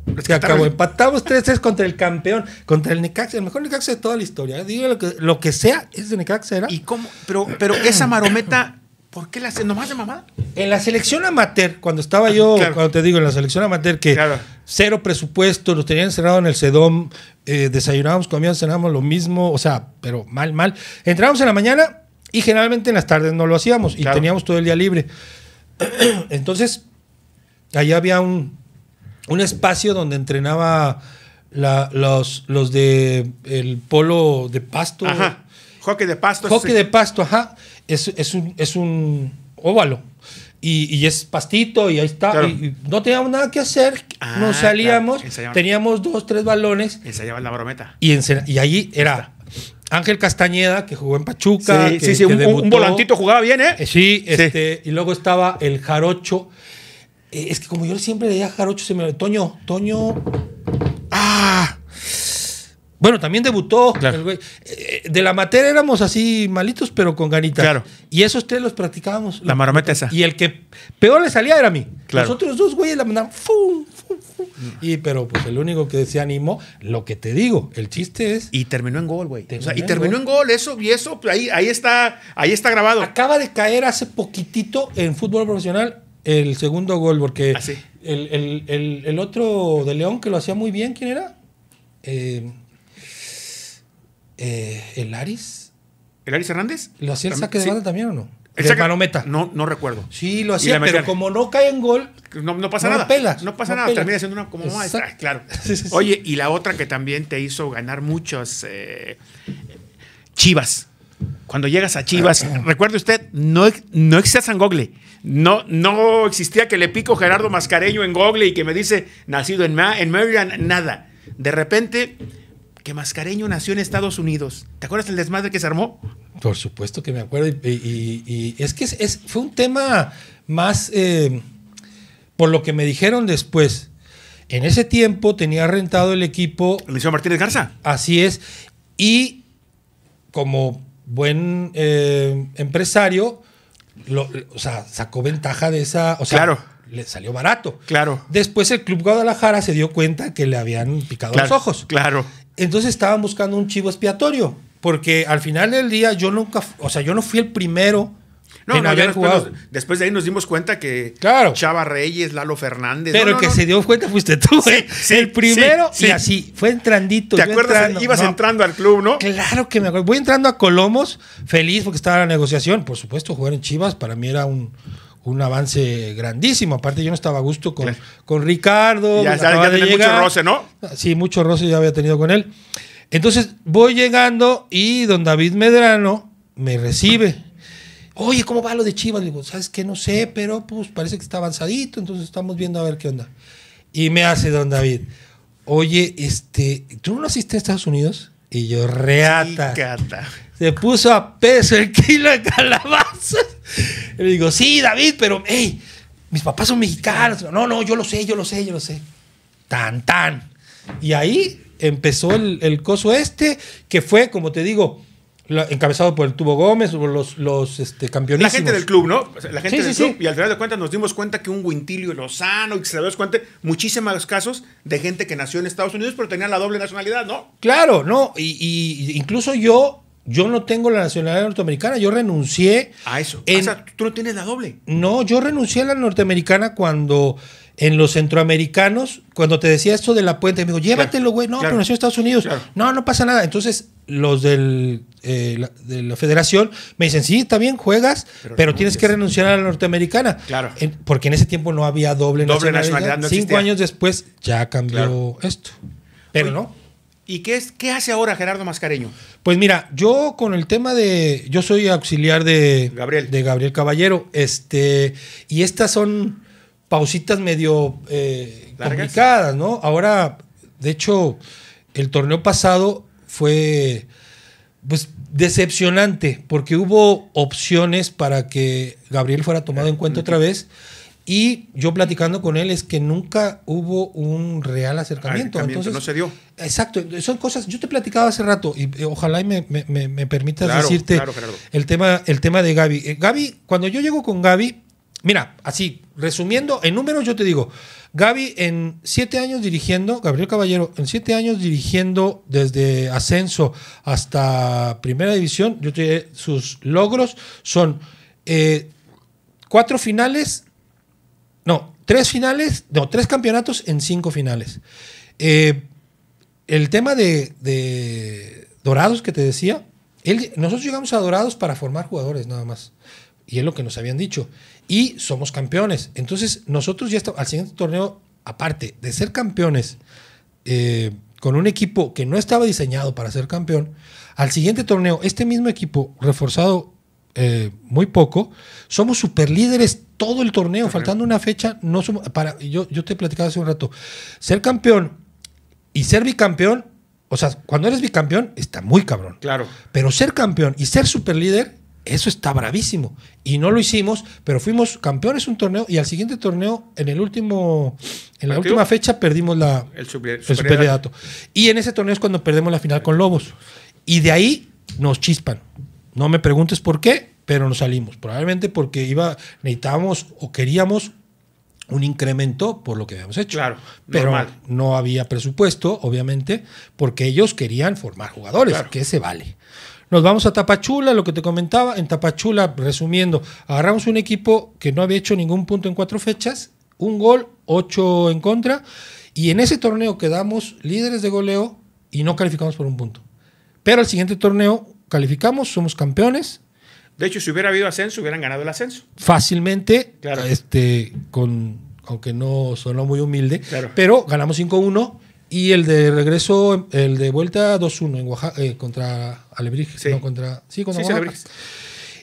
Se Rescataron. acabó. Empatamos 3-3 contra el campeón, contra el Necaxa, el mejor Necaxa de toda la historia. ¿eh? Digo lo que, lo que sea, es de Necaxa, ¿era? ¿Y cómo? Pero, pero esa marometa, ¿por qué la hace? ¿Nomás de mamá? En la selección amateur, cuando estaba yo, Claro. cuando te digo, en la selección amateur, que Claro. cero presupuesto, nos tenían encerrado en el Sedom, eh, desayunábamos, comíamos, cenábamos lo mismo, o sea, pero mal, mal. Entrábamos en la mañana y generalmente en las tardes no lo hacíamos y teníamos todo el día libre. Entonces, allá había un, un espacio donde entrenaba la- los, los de el polo de pasto. Ajá. Hockey de pasto. Hockey sí. de pasto, ajá. Es, es, un, es un óvalo. Y, y es pastito y ahí está. Claro. Y, y no teníamos nada que hacer. Ah, nos salíamos, claro. Ensayaban. teníamos dos, tres balones. Ensayaba la marometa. Y, y allí era Ángel Castañeda, que jugó en Pachuca. Sí, que- sí, sí, que un, volantito jugaba bien, ¿eh? Sí. este, y luego estaba el Jarocho. Eh, es que como yo siempre leía Jarocho, se me Toño, Toño. Ah, Bueno, también debutó. Claro. el güey. Eh, de la materia éramos así malitos, pero con ganitas. Claro. Y esos tres los practicábamos. La marometa esa. Y el que peor le salía era a mí. Claro. Los otros dos güeyes la mandaban. ¡fum! ¡fum! ¡fum! Y pero pues el único que se animó, lo que te digo, el chiste es. Y terminó en gol, güey. O sea, Terminó y terminó gol. en gol, eso, y eso, pues, ahí, ahí está, ahí está grabado. Acaba de caer hace poquitito en fútbol profesional el segundo gol, porque Ah, sí. el, el- el- el otro de León que lo hacía muy bien, ¿quién era? Eh, eh, ¿El Aris? ¿El Aris Hernández? ¿Lo hacía el saque de sí. banda también o no? El de Manometa. No, no recuerdo. Sí, lo hacía, pero como no cae en gol, No, no pasa No nada. pelas, no pasa no nada. pelas. Termina siendo una como maestra. Claro. Sí, sí, sí. Oye, y la otra que también te hizo ganar muchos. eh, Chivas. Cuando llegas a Chivas, recuerde usted, no, no existía San Gogle. No, no existía que le pico Gerardo Mascareño en Google y que me dice nacido en, Ma- en Maryland, nada. De repente, que Mascareño nació en Estados Unidos. ¿Te acuerdas del desmadre que se armó? Por supuesto que me acuerdo. Y, y- y- y es que es, es- fue un tema más eh, por lo que me dijeron después. En ese tiempo tenía rentado el equipo, El Liceo Martínez Garza. así es, y como buen eh, empresario, lo- o sea, sacó ventaja de esa. O sea, Claro. le salió barato. Claro. Después el Club Guadalajara se dio cuenta que le habían picado Claro, los ojos. Claro. Entonces estaban buscando un chivo expiatorio. Porque al final del día yo nunca, o sea, yo no fui el primero No, en no, ya haber después, jugado. nos- después de ahí nos dimos cuenta que Claro. Chava Reyes, Lalo Fernández. Pero no, el que se dio cuenta fuiste tú, Sí, ¿eh? sí, el primero sí, y sí. así, fue entrandito. ¿Te acuerdas? entrando. Ibas entrando al club, ¿no? Claro que me acuerdo. Voy entrando a Colomos, feliz porque estaba la negociación. Por supuesto, jugar en Chivas para mí era un, un avance grandísimo. Aparte, yo no estaba a gusto con, Claro. con Ricardo. Ya, ya, ya de mucho roce, ¿no? Sí, mucho roce ya había tenido con él. Entonces voy llegando y don David Medrano me recibe. Oye, ¿cómo va lo de Chivas? Le digo, ¿sabes qué? No sé, pero pues parece que está avanzadito, entonces estamos viendo a ver qué onda. Y me hace don David, oye, este, ¿tú no naciste en Estados Unidos? Y yo, reata. Se puso a peso el kilo de calabazas. Y le digo, sí, David, pero, hey, mis papás son mexicanos. No, no, yo lo sé, yo lo sé, yo lo sé. Tan, tan. Y ahí empezó el, el coso este, que fue, como te digo, encabezado por el Tubo Gómez, por los, los este, La campeonísimos. gente del club, ¿no? La gente Sí, del sí, club. sí. Y al final de cuentas nos dimos cuenta que un Wintilio Lozano y que se cuenta muchísimos casos de gente que nació en Estados Unidos pero tenía la doble nacionalidad, ¿no? Claro, no. Y, y- incluso yo, yo no tengo la nacionalidad norteamericana. Yo renuncié. A eso. En- O sea, tú no tienes la doble. No, yo renuncié a la norteamericana cuando en los centroamericanos, cuando te decía esto de la puente, me dijo, llévatelo, güey. No, claro, pero nació en Estados Unidos. claro. No, no pasa nada. Entonces, los del, eh, la, de la federación me dicen, sí, está bien, juegas, pero, Pero tienes que renunciar a la norteamericana. Claro. En- porque en ese tiempo no había doble, Doble nacionalidad. nacionalidad no Cinco años después ya cambió Claro. esto. Pero Oye, no. ¿Y qué, es, qué hace ahora Gerardo Mascareño? Pues mira, yo con el tema de. Yo soy auxiliar de Gabriel. De Gabriel Caballero. Este. Y estas son pausitas medio eh, complicadas, ¿no? Ahora, de hecho, el torneo pasado fue. Pues decepcionante, porque hubo opciones para que Gabriel fuera tomado en cuenta otra vez. Y yo platicando con él es que nunca hubo un real acercamiento. Acercamiento, Entonces, no se dio. Exacto, son cosas, yo te platicaba hace rato y ojalá y me, me- me- permitas Claro, decirte claro, el, tema, el tema de Gaby. Eh, Gaby, cuando yo llego con Gaby, mira, así, resumiendo, en números yo te digo, Gaby en siete años dirigiendo, Gabriel Caballero, en siete años dirigiendo desde ascenso hasta primera división, yo te sus logros son eh, cuatro finales, no, tres finales, no, tres campeonatos en cinco finales. Eh, el tema de, Dorados que te decía, nosotros llegamos a Dorados para formar jugadores nada más. Y es lo que nos habían dicho. Y somos campeones. Entonces, nosotros ya estamos, al siguiente torneo, aparte de ser campeones eh, con un equipo que no estaba diseñado para ser campeón, al siguiente torneo, este mismo equipo, reforzado eh, muy poco, somos superlíderes todo el torneo, faltando una fecha, no somos, para, yo, yo te platicaba hace un rato, ser campeón y ser bicampeón, o sea, cuando eres bicampeón, está muy cabrón. Claro. Pero ser campeón y ser superlíder Eso está bravísimo. Y no lo hicimos, pero fuimos campeones un torneo y al siguiente torneo, en el último, en la ¿Partido? última fecha, perdimos la, El super-. Y en ese torneo es cuando perdemos la final con Lobos. Y de ahí nos chispan. No me preguntes por qué, pero nos salimos. Probablemente porque iba, necesitábamos o queríamos un incremento por lo que habíamos hecho. Claro, pero normal. no había presupuesto, obviamente, porque ellos querían formar jugadores, Claro. que se vale. Nos vamos a Tapachula, lo que te comentaba. En Tapachula, resumiendo, agarramos un equipo que no había hecho ningún punto en cuatro fechas, un gol, ocho en contra, y en ese torneo quedamos líderes de goleo y no calificamos por un punto. Pero al siguiente torneo calificamos, somos campeones, De hecho, si hubiera habido ascenso, hubieran ganado el ascenso. fácilmente, Claro. este, con, aunque no sonó muy humilde, Claro. pero ganamos 5-1 y el de regreso, el de vuelta 2-1 en Oaxaca, eh, contra Alebrijes, Sí. no contra, sí, contra Sí, Oaxaca.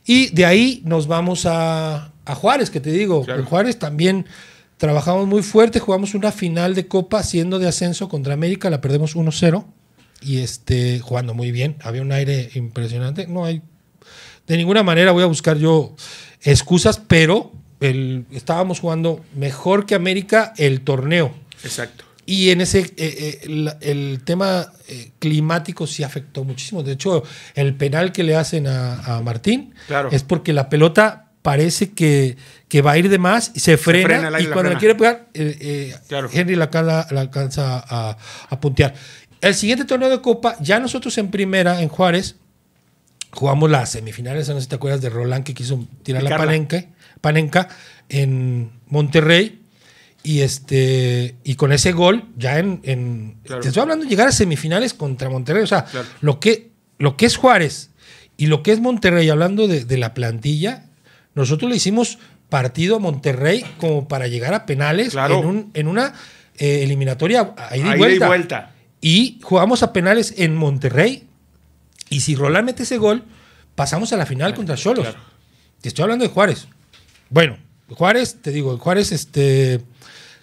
Y de ahí nos vamos a, a Juárez, que te digo, Claro. en Juárez también trabajamos muy fuerte, jugamos una final de Copa siendo de ascenso contra América, la perdemos 1-0 y este jugando muy bien, había un aire impresionante, no hay de ninguna manera voy a buscar yo excusas, pero el- estábamos jugando mejor que América el torneo. Exacto. Y en ese, eh, eh, el, el tema eh, climático sí afectó muchísimo. De hecho, el penal que le hacen a, a Martín Claro. es porque la pelota parece que, que va a ir de más y se frena. y la cuando la quiere pegar, eh, Claro. Henry la, la alcanza a, a puntear. El siguiente torneo de Copa, ya nosotros en primera, en Juárez, jugamos las semifinales, no sé si te acuerdas de Roland que quiso tirar la panenca, panenca en Monterrey. Y este y con ese gol, ya en. en- Claro. Te estoy hablando de llegar a semifinales contra Monterrey. O sea, Claro. lo, que, lo que es Juárez y lo que es Monterrey, hablando de, de la plantilla, nosotros le hicimos partido a Monterrey como para llegar a penales Claro. en, un- en una eh, eliminatoria Ahí vuelta. y vuelta. Y jugamos a penales en Monterrey. Y si Roland mete ese gol, pasamos a la final contra Cholos. Te estoy hablando de Juárez. Bueno, Juárez, te digo, Juárez, este,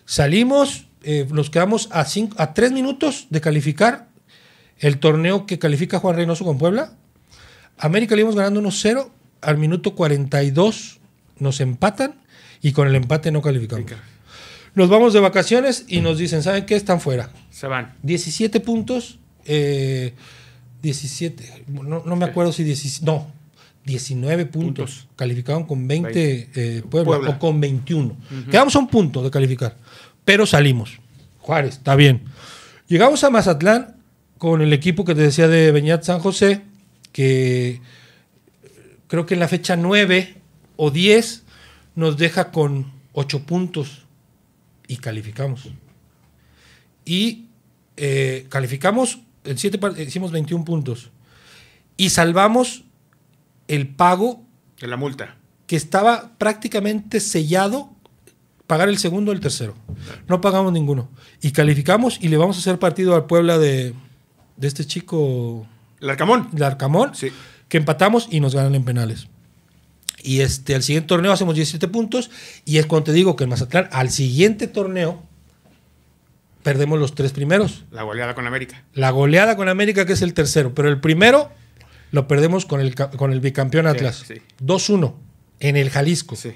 salimos, eh, nos quedamos a, cinco, a tres minutos de calificar el torneo que califica Juan Reynoso con Puebla. América le íbamos ganando 1-0. Al minuto 42 nos empatan y con el empate no calificamos. Nos vamos de vacaciones y nos dicen, ¿saben qué? Están fuera. Se van. 17 puntos. eh, 17. No, no me acuerdo si 17. No. 19 puntos. Puntos. Calificaron con 20 eh, Puebla, Puebla. o con 21. Quedamos a un punto de calificar. Pero salimos. Juárez, está bien. Llegamos a Mazatlán con el equipo que te decía de Beñat San José, que eh, creo que en la fecha 9 o 10 nos deja con 8 puntos y calificamos. Y eh, calificamos, en 7 hicimos 21 puntos. Y salvamos el pago De la multa. que estaba prácticamente sellado pagar el segundo o el tercero. No pagamos ninguno. Y calificamos y le vamos a hacer partido al Puebla de, de este chico, El Arcamón. de Arcamón, Sí. que empatamos y nos ganan en penales. Y este, al siguiente torneo hacemos 17 puntos. Y es cuando te digo que en Mazatlán, al siguiente torneo, perdemos los tres primeros. La goleada con América. La goleada con América, que es el tercero. Pero el primero lo perdemos con el, con el bicampeón Atlas. sí. 2-1 en el Jalisco. Sí.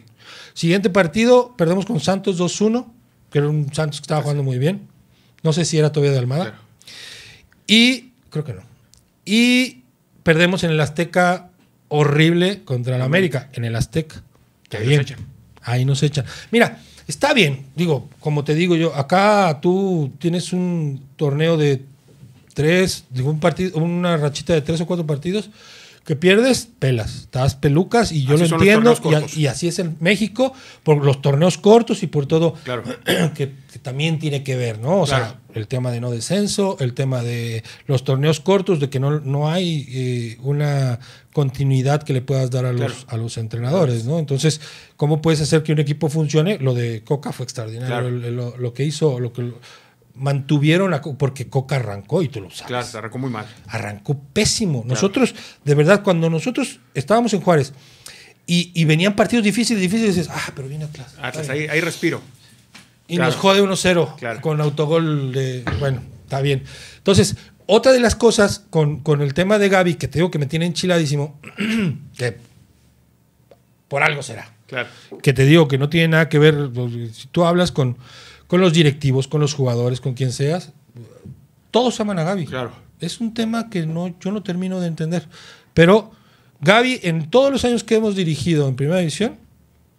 Siguiente partido, perdemos con Santos 2-1, que era un Santos que estaba jugando muy bien. No sé si era todavía de Almada. Claro. Y creo que no. Y perdemos en el Azteca horrible contra el América. En el Azteca. Qué nos bien. echan. Ahí nos echan. Mira, está bien. Digo, como te digo yo, acá tú tienes un torneo de tres, digo, un partido, una rachita de tres o cuatro partidos que pierdes, pelas. Estás pelucas y yo Así lo entiendo. Y, así es en México, por los torneos cortos y por todo Claro. que, que también tiene que ver, ¿no? O Claro. sea, el tema de no descenso, el tema de los torneos cortos, de que no, no hay eh, una continuidad que le puedas dar a los, Claro. a los entrenadores, ¿no? Entonces, ¿cómo puedes hacer que un equipo funcione? Lo de Coca fue extraordinario. El- lo, lo que hizo, lo que lo- mantuvieron, a porque Coca arrancó y tú lo sabes. Claro, se arrancó muy mal. Arrancó pésimo. Nosotros, de verdad, cuando nosotros estábamos en Juárez y, y venían partidos difíciles, difíciles, dices, ah, pero viene Atlas. Atlas, bien". ahí, ahí respiro. Y Claro. nos jode 1-0 Claro. con autogol de. Bueno, está bien. Entonces, otra de las cosas con, con el tema de Gaby, que te digo que me tiene enchiladísimo, que por algo será. Claro. Que te digo que no tiene nada que ver, pues, si tú hablas con, con los directivos, con los jugadores, con quien seas, todos aman a Gaby. Claro. Es un tema que no, yo no termino de entender. Pero Gaby, en todos los años que hemos dirigido en Primera División,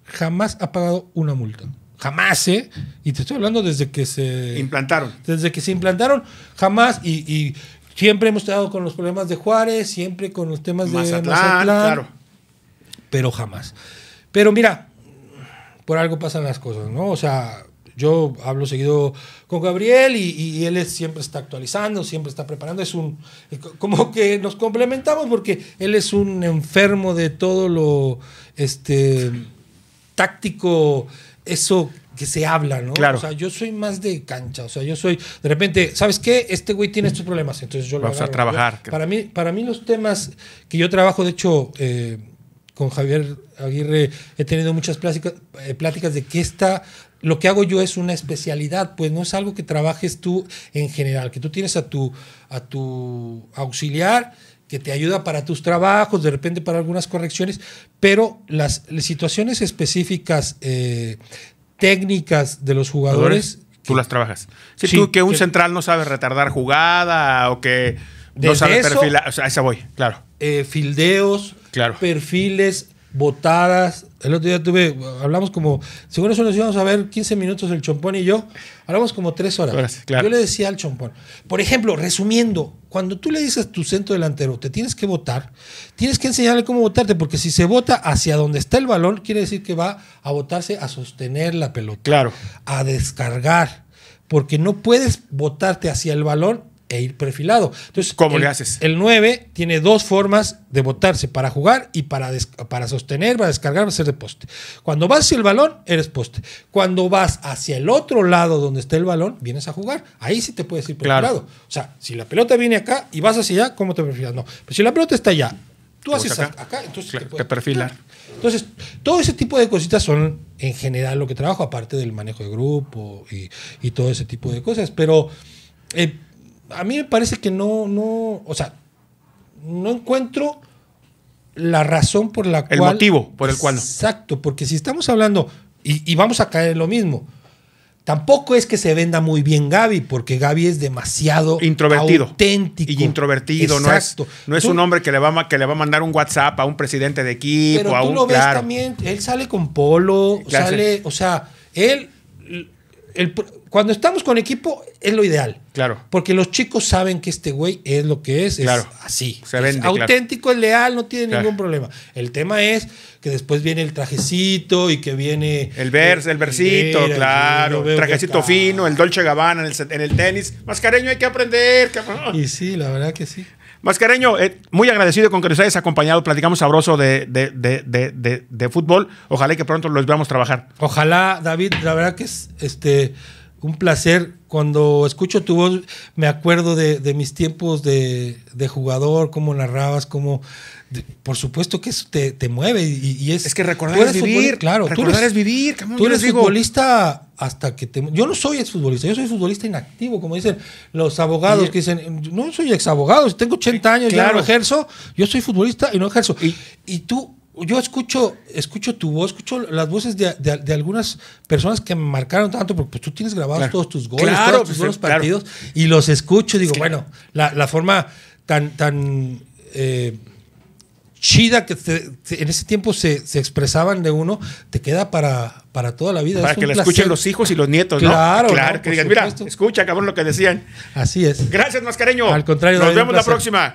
jamás ha pagado una multa. Jamás, ¿eh? Y te estoy hablando desde que se... Implantaron. Desde que se implantaron, jamás. Y, y siempre hemos estado con los problemas de Juárez, siempre con los temas de Mazatlán, claro. pero jamás. Pero mira, por algo pasan las cosas, ¿no? O sea, yo hablo seguido con Gabriel y, y él siempre está actualizando, siempre está preparando. Es un. Como que nos complementamos porque él es un enfermo de todo lo este, táctico, eso que se habla, ¿no? Claro. O sea, yo soy más de cancha. O sea, yo soy. De repente, ¿sabes qué? Este güey tiene estos problemas. Entonces yo lo Vamos a trabajar. Yo- para, mí, para mí, los temas que yo trabajo, de hecho. eh, con Javier Aguirre he tenido muchas pláticas, eh, pláticas de que esta, lo que hago yo es una especialidad, pues no es algo que trabajes tú en general, que tú tienes a tu, a tu auxiliar que te ayuda para tus trabajos, de repente para algunas correcciones, pero las, las situaciones específicas eh, técnicas de los jugadores, Tú las trabajas. Sí, tú que un que- central no sabe retardar jugada o que no sabe perfilar. O sea, a esa voy, claro. eh, fildeos, Claro. perfiles, botadas. El otro día tuve, hablamos como, según eso nos íbamos a ver 15 minutos el Chompón y yo, hablamos como 3 horas. Horas, claro. Yo le decía al Chompón, por ejemplo, resumiendo, cuando tú le dices a tu centro delantero, te tienes que votar, tienes que enseñarle cómo votarte, porque si se vota hacia donde está el balón, quiere decir que va a votarse a sostener la pelota Claro. a descargar, porque no puedes botarte hacia el balón e ir perfilado. Entonces, ¿Cómo el- le haces? El 9 tiene dos formas de botarse, para jugar y para, des- para sostener, para descargar, para hacer de poste. Cuando vas hacia el balón, eres poste. Cuando vas hacia el otro lado donde está el balón, vienes a jugar. Ahí sí te puedes ir Claro. perfilado. O sea, si la pelota viene acá y vas hacia allá, ¿cómo te perfilas? No. Pero si la pelota está allá, tú haces acá. acá, entonces Claro, puedes te perfilar. Entonces, todo ese tipo de cositas son en general lo que trabajo, aparte del manejo de grupo y, y todo ese tipo de cosas. Pero eh, a mí me parece que no, no, o sea, no encuentro la razón por la El cual. motivo por el cual. Exacto, porque si estamos hablando, y, y vamos a caer en lo mismo. Tampoco es que se venda muy bien Gaby, porque Gaby es demasiado Introvertido. auténtico. Y introvertido, no es, Exacto. no es Tú- un hombre que le, va, a que le va a mandar un WhatsApp a un presidente de equipo, pero a tú un lo ves claro. también, él sale con polo, sale, o sea, él, el- cuando estamos con equipo es lo ideal. Claro. Porque los chicos saben que este güey es lo que es, Claro. es así. Se Es vende, claro. auténtico, es leal, no tiene Claro. ningún problema. El tema es que después viene el trajecito y que viene... El vers, el versito, claro. que Trajecito fino, el Dolce Gabbana en el, en el tenis. Mascareño, hay que aprender, cabrón. Y sí, la verdad que sí. Mascareño, eh, muy agradecido con que nos hayas acompañado. Platicamos sabroso de, de, de, de, de- de fútbol. Ojalá y que pronto los veamos trabajar. Ojalá, David, la verdad que es este un placer. Cuando escucho tu voz, me acuerdo de, de mis tiempos de, de jugador, cómo narrabas, cómo. de- por supuesto que eso te, te mueve y, y es. Es que recordar es vivir, Claro, tú eres, es vivir, cabrón, Tú eres digo. futbolista hasta que te. Yo no soy exfutbolista, yo soy futbolista inactivo, como dicen los abogados Y- que dicen, no soy exabogado, tengo 80 años, ya Claro. no ejerzo, yo soy futbolista y no ejerzo. Y- Y, tú, yo escucho, escucho tu voz, escucho las voces de, de- de algunas personas que me marcaron tanto, porque pues, tú tienes grabados Claro. todos tus goles, Claro, todos tus pues, buenos claro. partidos, y los escucho digo, que- bueno, la, la forma tan, tan eh, chida que te- te- en ese tiempo se, se expresaban de uno, te queda para, para toda la vida. Para Es que la placer. escuchen los hijos y los nietos, ¿no? Claro, Claro, ¿no? que digan, mira, escucha, cabrón, lo que decían. Así es. Gracias, Mascareño. Al contrario, Nos vemos la próxima.